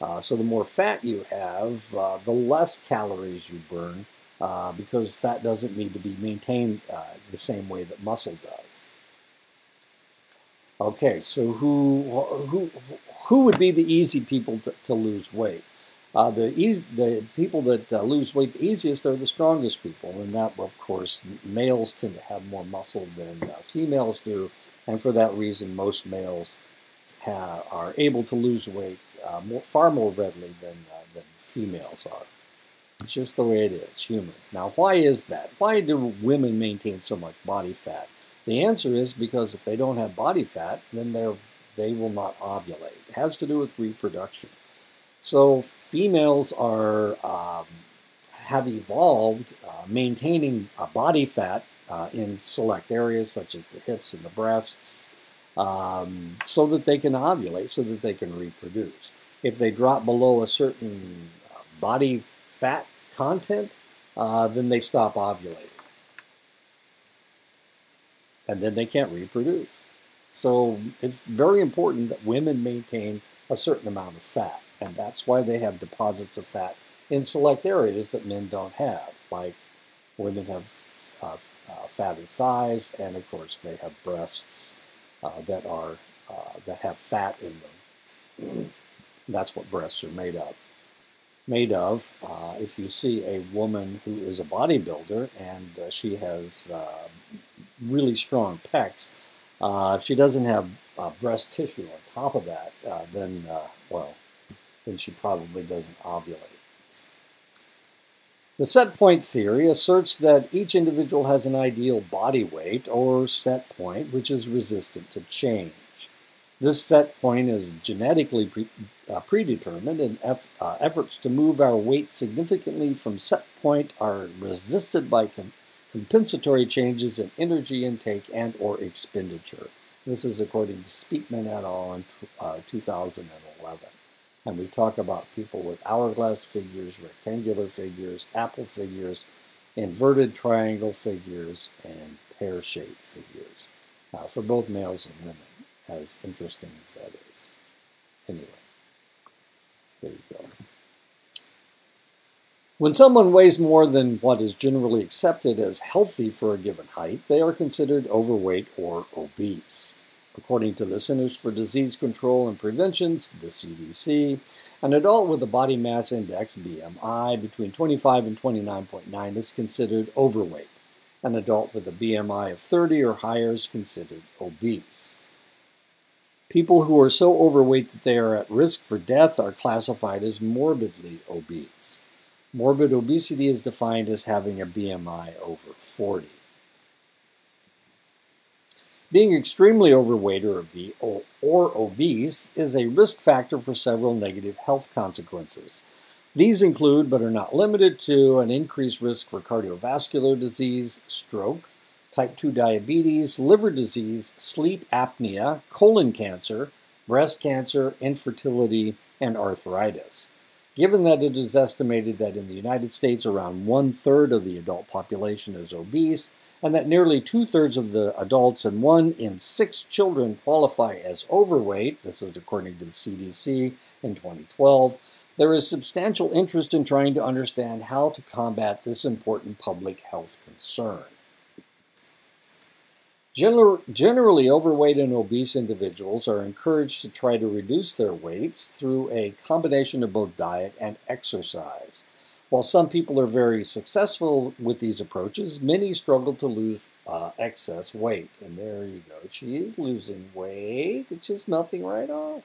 Uh, so the more fat you have, uh, the less calories you burn uh, because fat doesn't need to be maintained uh, the same way that muscle does. Okay, so who, who, who would be the easy people to, to lose weight? Uh, the, the people that uh, lose weight the easiest are the strongest people, and that, of course, males tend to have more muscle than uh, females do, and for that reason, most males are able to lose weight uh, more, far more readily than, uh, than females are. It's just the way it is, humans. Now, why is that? Why do women maintain so much body fat? The answer is because if they don't have body fat, then they're, they will not ovulate. It has to do with reproduction. So females are um, have evolved uh, maintaining a body fat uh, in select areas such as the hips and the breasts um, so that they can ovulate, so that they can reproduce. If they drop below a certain uh, body fat content, uh, then they stop ovulating. And then they can't reproduce. So it's very important that women maintain a certain amount of fat and that's why they have deposits of fat in select areas that men don't have, like women have uh, uh, fatty thighs, and of course they have breasts uh, that are uh, that have fat in them. that's what breasts are made of. Made of. Uh, if you see a woman who is a bodybuilder and uh, she has really strong pecs, if she doesn't have breast tissue on top of that, then well, then she probably doesn't ovulate. The set point theory asserts that each individual has an ideal body weight or set point which is resistant to change. This set point is genetically pre uh, predetermined, and eff uh, efforts to move our weight significantly from set point are resisted by com compensatory changes in energy intake and or expenditure. This is according to Speakman et al. in uh, 2011. And we talk about people with hourglass figures, rectangular figures, apple figures, inverted triangle figures, and pear-shaped figures uh, for both males and women, as interesting as that is. Anyway, there you go. When someone weighs more than what is generally accepted as healthy for a given height, they are considered overweight or obese. According to the Centers for Disease Control and Prevention, the CDC, an adult with a body mass index, BMI, between 25 and 29.9 is considered overweight. An adult with a BMI of 30 or higher is considered obese. People who are so overweight that they are at risk for death are classified as morbidly obese. Morbid obesity is defined as having a BMI over 40. Being extremely overweight or, or obese is a risk factor for several negative health consequences. These include, but are not limited to, an increased risk for cardiovascular disease, stroke, type 2 diabetes, liver disease, sleep apnea, colon cancer, breast cancer, infertility, and arthritis. Given that it is estimated that in the United States around one third of the adult population is obese, and that nearly two thirds of the adults and one in six children qualify as overweight, this was according to the CDC in 2012, there is substantial interest in trying to understand how to combat this important public health concern. generally, overweight and obese individuals are encouraged to try to reduce their weights through a combination of both diet and exercise. While some people are very successful with these approaches, many struggle to lose uh, excess weight. And there you go. She is losing weight. It's just melting right off.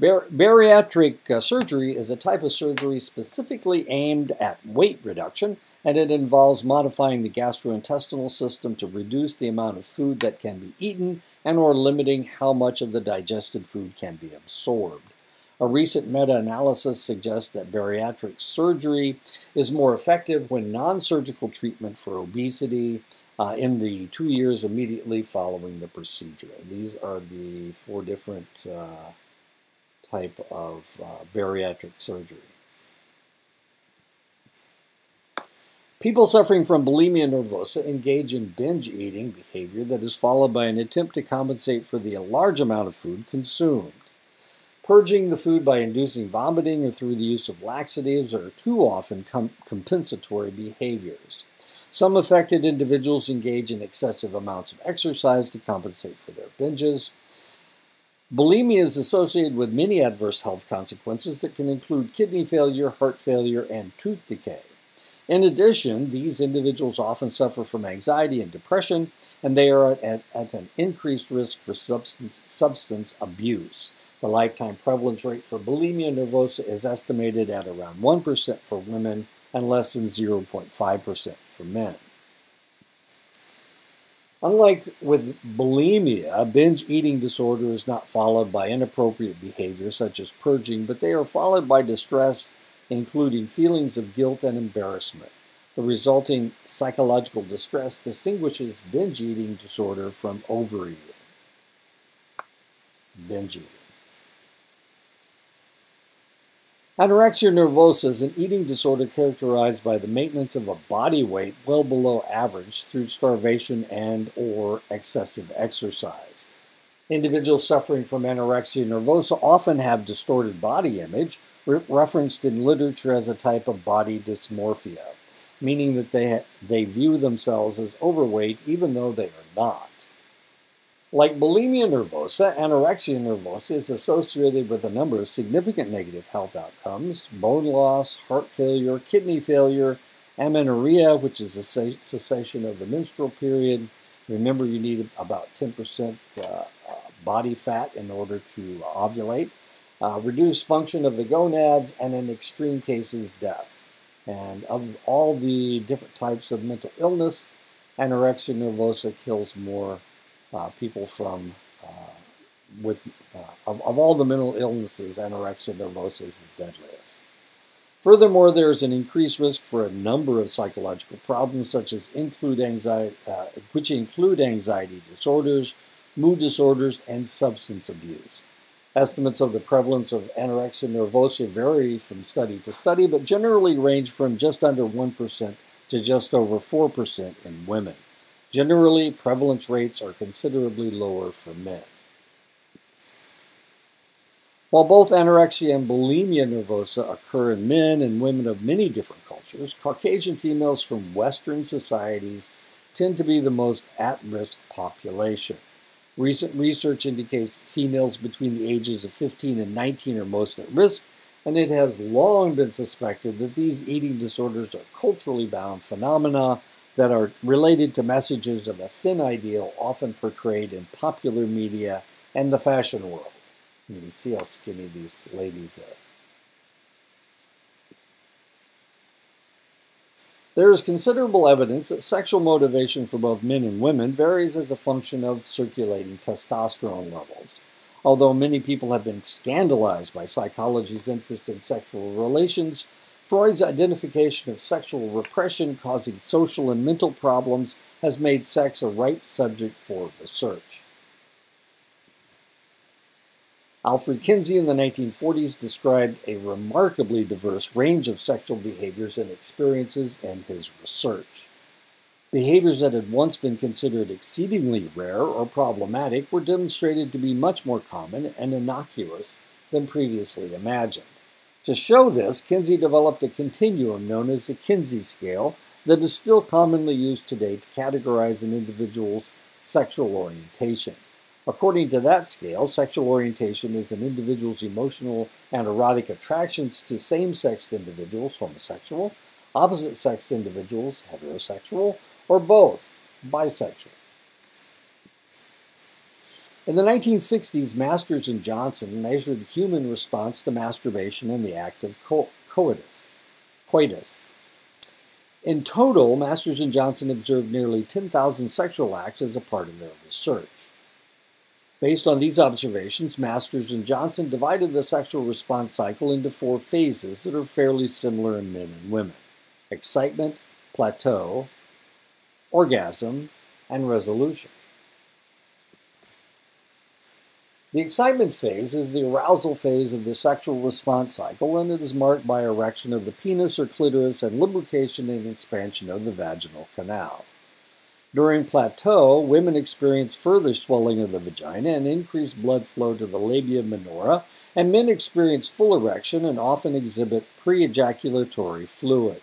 Bar bariatric uh, surgery is a type of surgery specifically aimed at weight reduction, and it involves modifying the gastrointestinal system to reduce the amount of food that can be eaten and or limiting how much of the digested food can be absorbed. A recent meta-analysis suggests that bariatric surgery is more effective when non-surgical treatment for obesity uh, in the two years immediately following the procedure. these are the four different uh, type of uh, bariatric surgery. People suffering from bulimia nervosa engage in binge eating behavior that is followed by an attempt to compensate for the large amount of food consumed. Purging the food by inducing vomiting or through the use of laxatives are too often com compensatory behaviors. Some affected individuals engage in excessive amounts of exercise to compensate for their binges. Bulimia is associated with many adverse health consequences that can include kidney failure, heart failure, and tooth decay. In addition, these individuals often suffer from anxiety and depression, and they are at, at an increased risk for substance, substance abuse. The lifetime prevalence rate for bulimia nervosa is estimated at around 1% for women and less than 0.5% for men. Unlike with bulimia, binge eating disorder is not followed by inappropriate behavior such as purging, but they are followed by distress, including feelings of guilt and embarrassment. The resulting psychological distress distinguishes binge eating disorder from overeating. Binge eating. Anorexia nervosa is an eating disorder characterized by the maintenance of a body weight well below average through starvation and or excessive exercise. Individuals suffering from anorexia nervosa often have distorted body image, re referenced in literature as a type of body dysmorphia, meaning that they, they view themselves as overweight even though they are not. Like bulimia nervosa, anorexia nervosa is associated with a number of significant negative health outcomes bone loss, heart failure, kidney failure, amenorrhea, which is a cessation of the menstrual period. Remember, you need about 10% uh, uh, body fat in order to ovulate, uh, reduced function of the gonads, and in extreme cases, death. And of all the different types of mental illness, anorexia nervosa kills more uh, people from uh, with uh, of, of all the mental illnesses, anorexia nervosa is the deadliest. Furthermore, there is an increased risk for a number of psychological problems, such as include anxiety, uh, which include anxiety disorders, mood disorders, and substance abuse. Estimates of the prevalence of anorexia nervosa vary from study to study, but generally range from just under 1% to just over 4% in women. Generally, prevalence rates are considerably lower for men. While both anorexia and bulimia nervosa occur in men and women of many different cultures, Caucasian females from Western societies tend to be the most at-risk population. Recent research indicates females between the ages of 15 and 19 are most at risk, and it has long been suspected that these eating disorders are culturally bound phenomena that are related to messages of a thin ideal often portrayed in popular media and the fashion world. You can see how skinny these ladies are. There is considerable evidence that sexual motivation for both men and women varies as a function of circulating testosterone levels. Although many people have been scandalized by psychology's interest in sexual relations, Freud's identification of sexual repression causing social and mental problems has made sex a ripe subject for research. Alfred Kinsey in the 1940s described a remarkably diverse range of sexual behaviors and experiences in his research. Behaviors that had once been considered exceedingly rare or problematic were demonstrated to be much more common and innocuous than previously imagined. To show this, Kinsey developed a continuum known as the Kinsey scale that is still commonly used today to categorize an individual's sexual orientation. According to that scale, sexual orientation is an individual's emotional and erotic attractions to same sexed individuals, homosexual, opposite sex individuals, heterosexual, or both, bisexual. In the 1960s, Masters and Johnson measured human response to masturbation and the act of co- coitus. coitus. In total, Masters and Johnson observed nearly 10,000 sexual acts as a part of their research. Based on these observations, Masters and Johnson divided the sexual response cycle into four phases that are fairly similar in men and women excitement, plateau, orgasm, and resolution. The excitement phase is the arousal phase of the sexual response cycle, and it is marked by erection of the penis or clitoris and lubrication and expansion of the vaginal canal. During plateau, women experience further swelling of the vagina and increased blood flow to the labia minora, and men experience full erection and often exhibit pre ejaculatory fluid.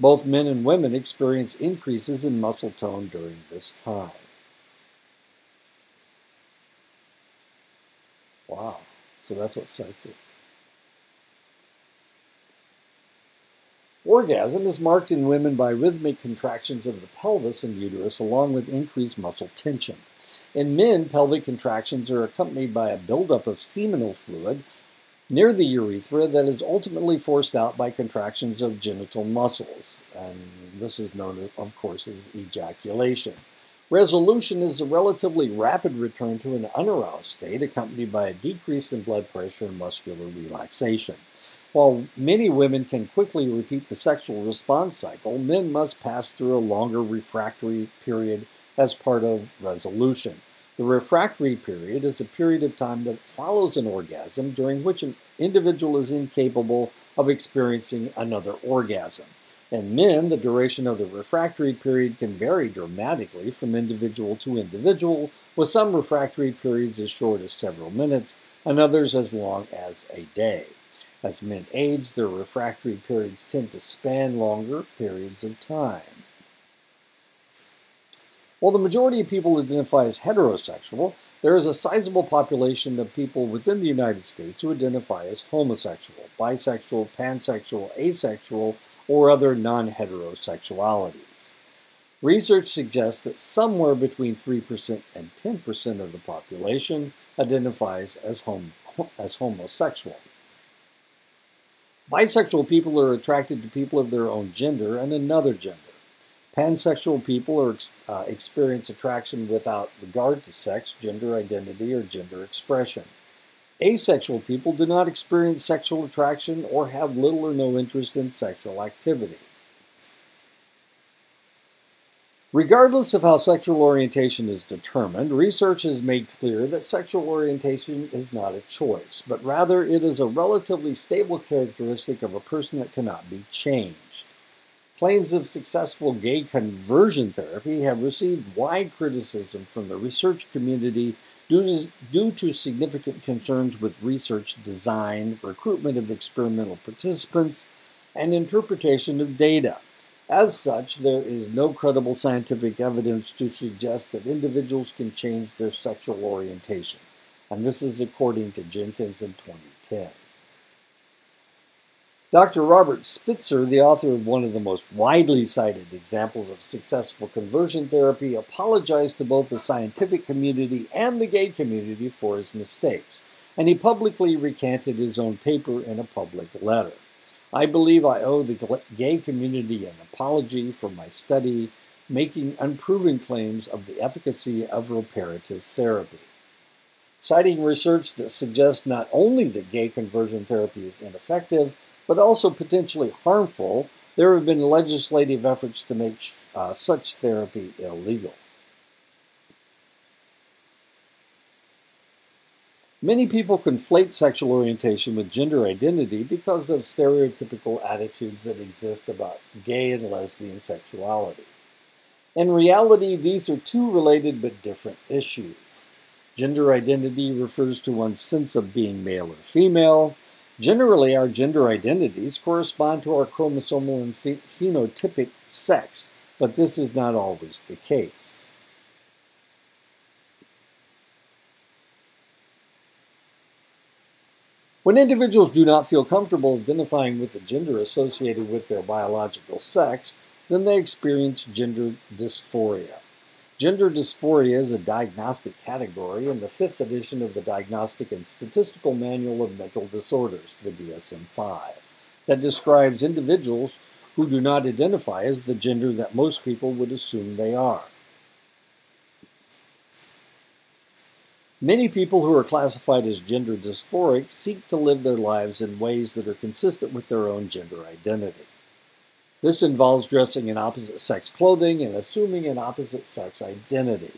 Both men and women experience increases in muscle tone during this time. Wow, so that's what sex is. Orgasm is marked in women by rhythmic contractions of the pelvis and uterus along with increased muscle tension. In men, pelvic contractions are accompanied by a buildup of seminal fluid near the urethra that is ultimately forced out by contractions of genital muscles. And this is known, of course, as ejaculation. Resolution is a relatively rapid return to an unaroused state accompanied by a decrease in blood pressure and muscular relaxation. While many women can quickly repeat the sexual response cycle, men must pass through a longer refractory period as part of resolution. The refractory period is a period of time that follows an orgasm during which an individual is incapable of experiencing another orgasm. In men, the duration of the refractory period can vary dramatically from individual to individual, with some refractory periods as short as several minutes and others as long as a day. As men age, their refractory periods tend to span longer periods of time. While the majority of people identify as heterosexual, there is a sizable population of people within the United States who identify as homosexual, bisexual, pansexual, asexual, or other non heterosexualities. Research suggests that somewhere between 3% and 10% of the population identifies as, hom- as homosexual. Bisexual people are attracted to people of their own gender and another gender. Pansexual people are, uh, experience attraction without regard to sex, gender identity, or gender expression. Asexual people do not experience sexual attraction or have little or no interest in sexual activity. Regardless of how sexual orientation is determined, research has made clear that sexual orientation is not a choice, but rather it is a relatively stable characteristic of a person that cannot be changed. Claims of successful gay conversion therapy have received wide criticism from the research community due to, significant concerns with research design, recruitment of experimental participants, and interpretation of data. As such, there is no credible scientific evidence to suggest that individuals can change their sexual orientation, and this is according to Jenkins in 2010. Dr. Robert Spitzer, the author of one of the most widely cited examples of successful conversion therapy, apologized to both the scientific community and the gay community for his mistakes, and he publicly recanted his own paper in a public letter. I believe I owe the gay community an apology for my study, making unproven claims of the efficacy of reparative therapy. Citing research that suggests not only that gay conversion therapy is ineffective, but also potentially harmful, there have been legislative efforts to make uh, such therapy illegal. Many people conflate sexual orientation with gender identity because of stereotypical attitudes that exist about gay and lesbian sexuality. In reality, these are two related but different issues. Gender identity refers to one's sense of being male or female, Generally, our gender identities correspond to our chromosomal and ph phenotypic sex, but this is not always the case. When individuals do not feel comfortable identifying with the gender associated with their biological sex, then they experience gender dysphoria. Gender dysphoria is a diagnostic category in the fifth edition of the Diagnostic and Statistical Manual of Mental Disorders, the DSM 5, that describes individuals who do not identify as the gender that most people would assume they are. Many people who are classified as gender dysphoric seek to live their lives in ways that are consistent with their own gender identity. This involves dressing in opposite sex clothing and assuming an opposite sex identity.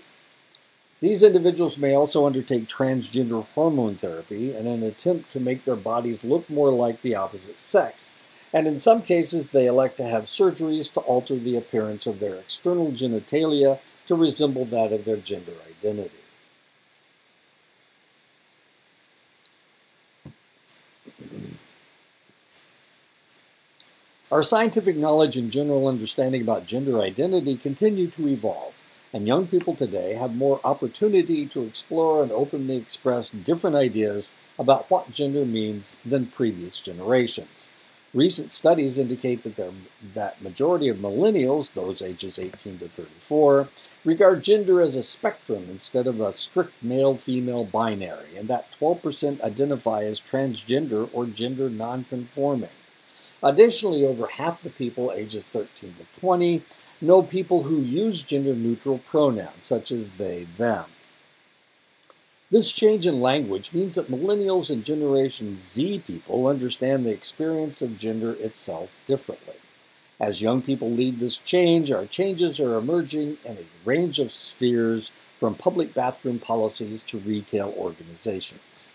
These individuals may also undertake transgender hormone therapy in an attempt to make their bodies look more like the opposite sex, and in some cases they elect to have surgeries to alter the appearance of their external genitalia to resemble that of their gender identity. Our scientific knowledge and general understanding about gender identity continue to evolve, and young people today have more opportunity to explore and openly express different ideas about what gender means than previous generations. Recent studies indicate that the that majority of millennials, those ages 18 to 34, regard gender as a spectrum instead of a strict male-female binary, and that 12% identify as transgender or gender nonconforming. Additionally, over half the people ages 13 to 20 know people who use gender neutral pronouns such as they, them. This change in language means that millennials and Generation Z people understand the experience of gender itself differently. As young people lead this change, our changes are emerging in a range of spheres from public bathroom policies to retail organizations.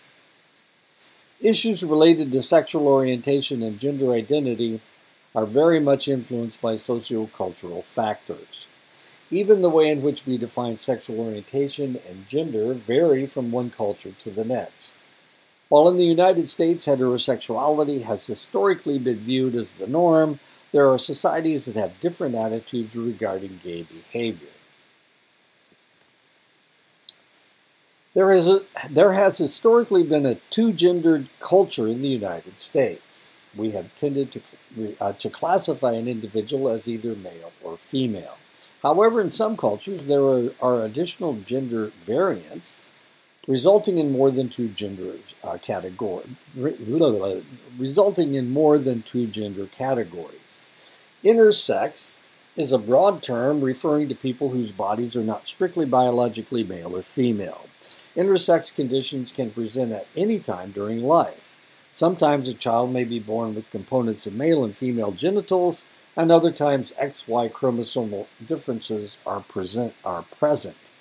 Issues related to sexual orientation and gender identity are very much influenced by sociocultural factors. Even the way in which we define sexual orientation and gender vary from one culture to the next. While in the United States heterosexuality has historically been viewed as the norm, there are societies that have different attitudes regarding gay behavior. There, is a, there has historically been a two-gendered culture in the United States. We have tended to, uh, to classify an individual as either male or female. However, in some cultures, there are, are additional gender variants resulting in more than two gender uh, categories, resulting in more than two gender categories. Intersex is a broad term referring to people whose bodies are not strictly biologically male or female. Intersex conditions can present at any time during life. Sometimes a child may be born with components of male and female genitals, and other times XY chromosomal differences are present. Are present.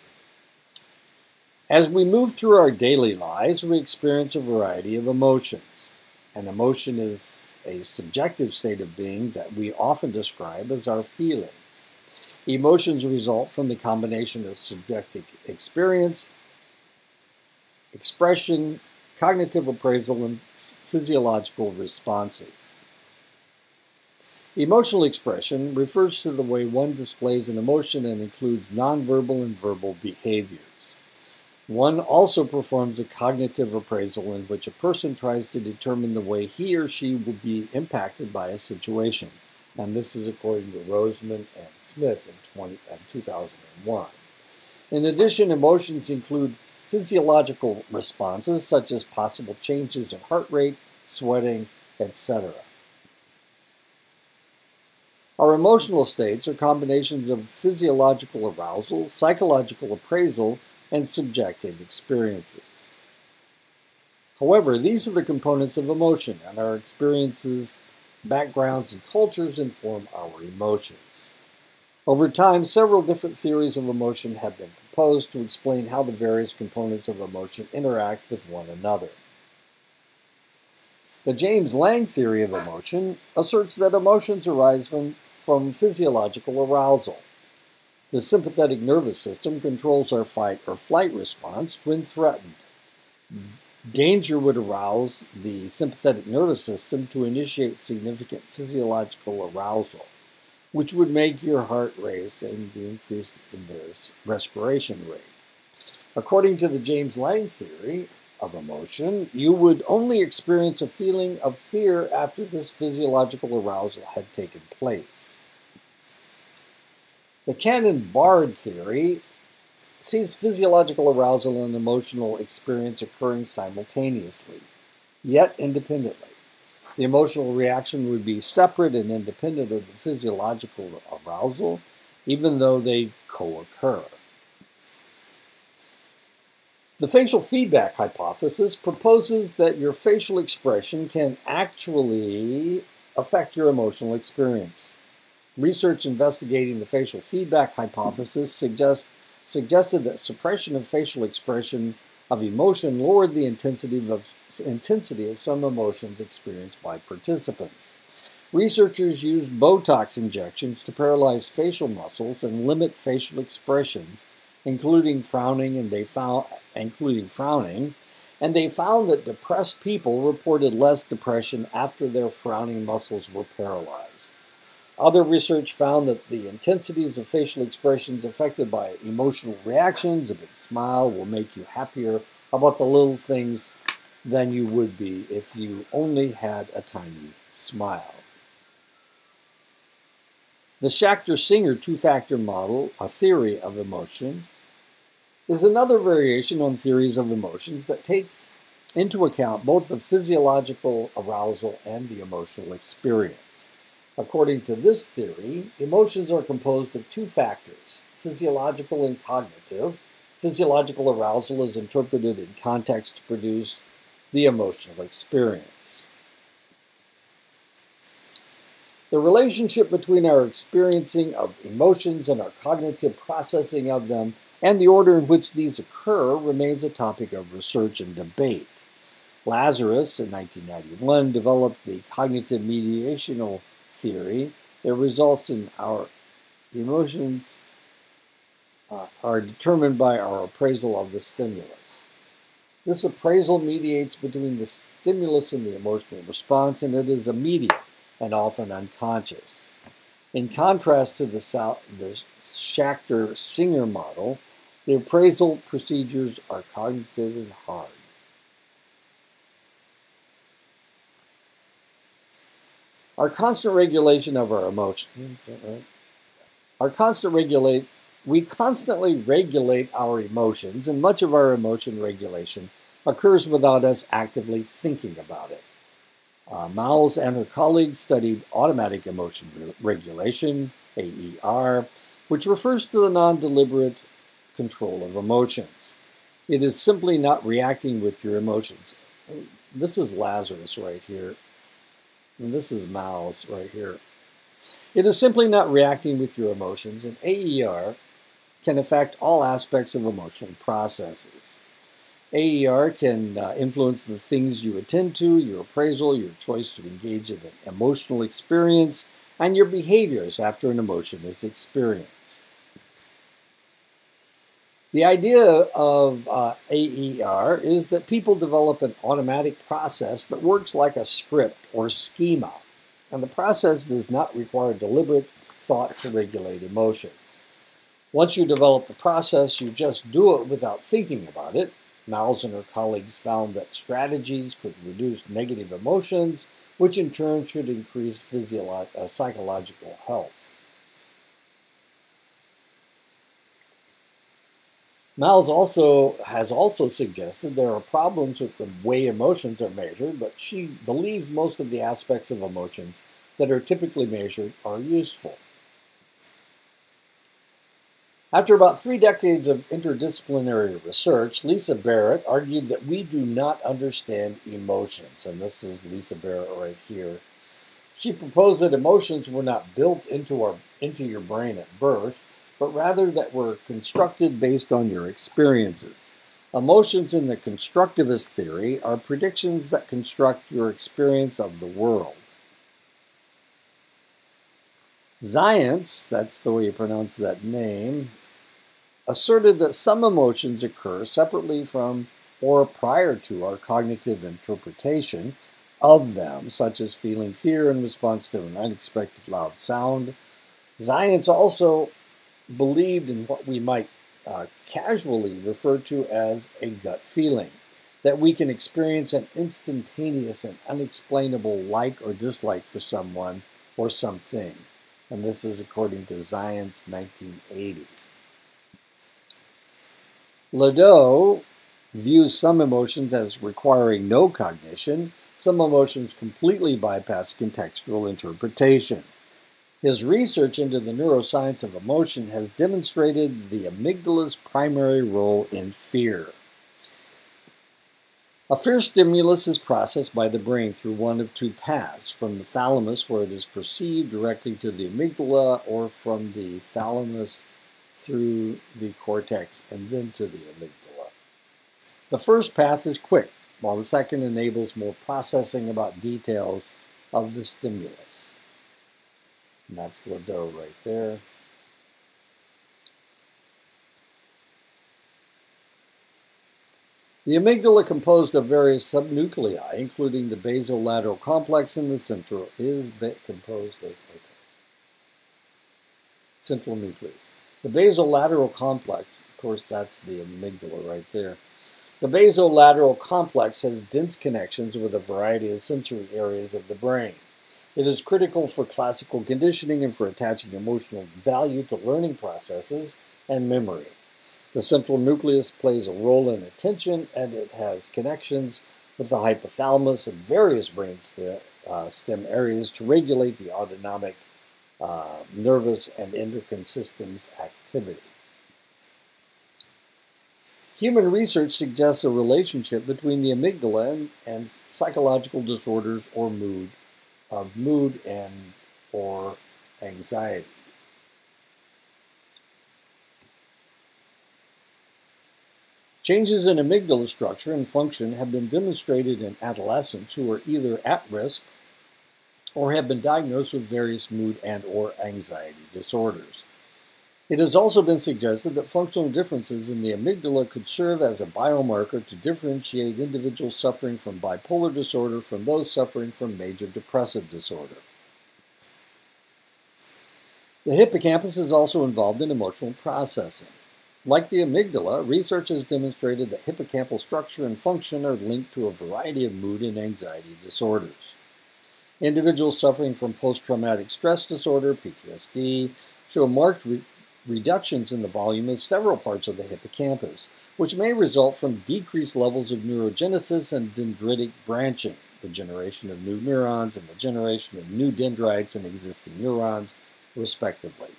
As we move through our daily lives, we experience a variety of emotions. An emotion is a subjective state of being that we often describe as our feelings. Emotions result from the combination of subjective experience expression, cognitive appraisal, and physiological responses. Emotional expression refers to the way one displays an emotion and includes nonverbal and verbal behaviors. One also performs a cognitive appraisal in which a person tries to determine the way he or she will be impacted by a situation. And this is according to Roseman and Smith in, 20, in 2001. In addition, emotions include physiological responses such as possible changes in heart rate, sweating, etc. Our emotional states are combinations of physiological arousal, psychological appraisal, and subjective experiences. However, these are the components of emotion, and our experiences, backgrounds, and cultures inform our emotions. Over time, several different theories of emotion have been proposed to explain how the various components of emotion interact with one another. The James Lange theory of emotion asserts that emotions arise from from physiological arousal. The sympathetic nervous system controls our fight or flight response when threatened. Danger would arouse the sympathetic nervous system to initiate significant physiological arousal, which would make your heart race and the increase in the respiration rate. According to the James Lange theory, of emotion, you would only experience a feeling of fear after this physiological arousal had taken place. The Cannon-Bard theory sees physiological arousal and emotional experience occurring simultaneously, yet independently. The emotional reaction would be separate and independent of the physiological arousal, even though they co-occur. The facial feedback hypothesis proposes that your facial expression can actually affect your emotional experience. Research investigating the facial feedback hypothesis suggest, suggested that suppression of facial expression of emotion lowered the intensity of, intensity of some emotions experienced by participants. Researchers used Botox injections to paralyze facial muscles and limit facial expressions including frowning, and they found, including frowning, and they found that depressed people reported less depression after their frowning muscles were paralyzed. Other research found that the intensities of facial expressions affected by emotional reactions, a big smile, will make you happier about the little things than you would be if you only had a tiny smile. The Schachter Singer two factor model, a theory of emotion, is another variation on theories of emotions that takes into account both the physiological arousal and the emotional experience. According to this theory, emotions are composed of two factors, physiological and cognitive. Physiological arousal is interpreted in context to produce the emotional experience. The relationship between our experiencing of emotions and our cognitive processing of them and the order in which these occur remains a topic of research and debate. Lazarus, in 1991, developed the cognitive mediational theory that results in our emotions uh, are determined by our appraisal of the stimulus. This appraisal mediates between the stimulus and the emotional response, and it is immediate and often unconscious. In contrast to the, the Schachter Singer model, the appraisal procedures are cognitive and hard. Our constant regulation of our emotions, our constant regulate, we constantly regulate our emotions, and much of our emotion regulation occurs without us actively thinking about it. Uh, Miles and her colleagues studied automatic emotion re regulation, AER, which refers to the non-deliberate control of emotions. It is simply not reacting with your emotions. This is Lazarus right here. And this is Miles right here. It is simply not reacting with your emotions, and AER can affect all aspects of emotional processes. AER can uh, influence the things you attend to, your appraisal, your choice to engage in an emotional experience, and your behaviors after an emotion is experienced. The idea of uh, AER is that people develop an automatic process that works like a script or schema, and the process does not require deliberate thought to regulate emotions. Once you develop the process, you just do it without thinking about it. Miles and her colleagues found that strategies could reduce negative emotions, which in turn should increase physiolo- uh, psychological health. Miles also has also suggested there are problems with the way emotions are measured, but she believes most of the aspects of emotions that are typically measured are useful. After about three decades of interdisciplinary research, Lisa Barrett argued that we do not understand emotions, and this is Lisa Barrett right here. She proposed that emotions were not built into our into your brain at birth, but rather that were constructed based on your experiences. Emotions in the constructivist theory are predictions that construct your experience of the world. Zajonc, that's the way you pronounce that name, asserted that some emotions occur separately from or prior to our cognitive interpretation of them, such as feeling fear in response to an unexpected loud sound. Zajonc also believed in what we might uh, casually refer to as a gut feeling, that we can experience an instantaneous and unexplainable like or dislike for someone or something. And this is according to Zajonc 1980. LeDoux views some emotions as requiring no cognition, some emotions completely bypass contextual interpretation. His research into the neuroscience of emotion has demonstrated the amygdala's primary role in fear. A fear stimulus is processed by the brain through one of two paths from the thalamus, where it is perceived directly to the amygdala, or from the thalamus through the cortex and then to the amygdala. The first path is quick, while the second enables more processing about details of the stimulus. And that's LeDoux right there. The amygdala, composed of various subnuclei, including the basolateral complex in the central, is composed of okay, central nucleus. The basolateral complex, of course, that's the amygdala right there. The basolateral complex has dense connections with a variety of sensory areas of the brain. It is critical for classical conditioning and for attaching emotional value to learning processes and memory. The central nucleus plays a role in attention and it has connections with the hypothalamus and various brain stem, uh, stem areas to regulate the autonomic uh, nervous and endocrine systems activity. Human research suggests a relationship between the amygdala and, and psychological disorders or mood of mood and or anxiety. Changes in amygdala structure and function have been demonstrated in adolescents who are either at risk or have been diagnosed with various mood and or anxiety disorders. It has also been suggested that functional differences in the amygdala could serve as a biomarker to differentiate individuals suffering from bipolar disorder from those suffering from major depressive disorder. The hippocampus is also involved in emotional processing. Like the amygdala, research has demonstrated that hippocampal structure and function are linked to a variety of mood and anxiety disorders. Individuals suffering from post traumatic stress disorder, PTSD, show marked re reductions in the volume of several parts of the hippocampus, which may result from decreased levels of neurogenesis and dendritic branching, the generation of new neurons and the generation of new dendrites in existing neurons, respectively.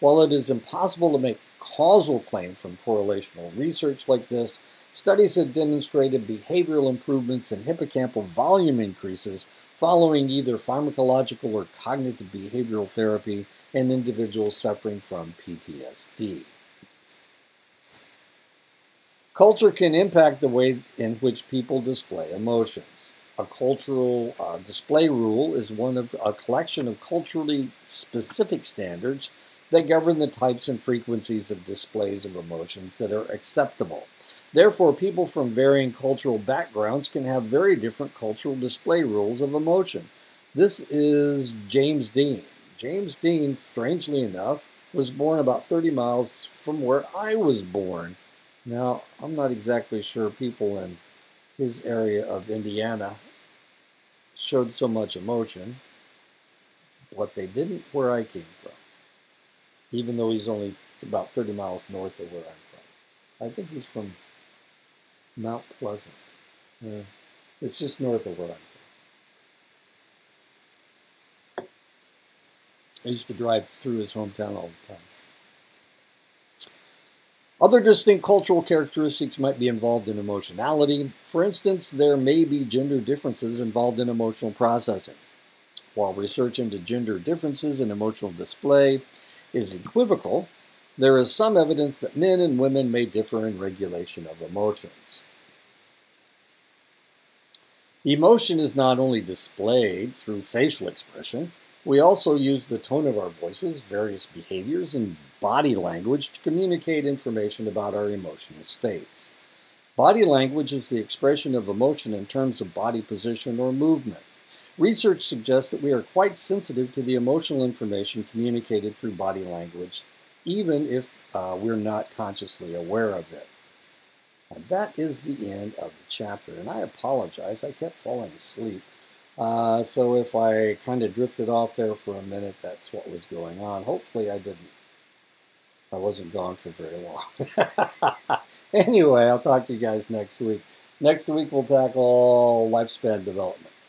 While it is impossible to make causal claim from correlational research like this, studies have demonstrated behavioral improvements and hippocampal volume increases following either pharmacological or cognitive behavioral therapy and individuals suffering from PTSD. Culture can impact the way in which people display emotions. A cultural uh, display rule is one of a collection of culturally specific standards that govern the types and frequencies of displays of emotions that are acceptable. Therefore, people from varying cultural backgrounds can have very different cultural display rules of emotion. This is James Dean. James Dean, strangely enough, was born about 30 miles from where I was born. Now, I'm not exactly sure people in his area of Indiana showed so much emotion, but they didn't where I came from, even though he's only about 30 miles north of where I'm from. I think he's from Mount Pleasant. Yeah. It's just north of where I'm from. I used to drive through his hometown all the time. Other distinct cultural characteristics might be involved in emotionality. For instance, there may be gender differences involved in emotional processing. While research into gender differences in emotional display is equivocal, there is some evidence that men and women may differ in regulation of emotions. Emotion is not only displayed through facial expression, we also use the tone of our voices, various behaviors, and body language to communicate information about our emotional states. Body language is the expression of emotion in terms of body position or movement. Research suggests that we are quite sensitive to the emotional information communicated through body language, even if uh, we're not consciously aware of it. And that is the end of the chapter. And I apologize, I kept falling asleep. Uh, so if I kind of drifted off there for a minute, that's what was going on. Hopefully I didn't. I wasn't gone for very long. anyway, I'll talk to you guys next week. Next week we'll tackle lifespan development.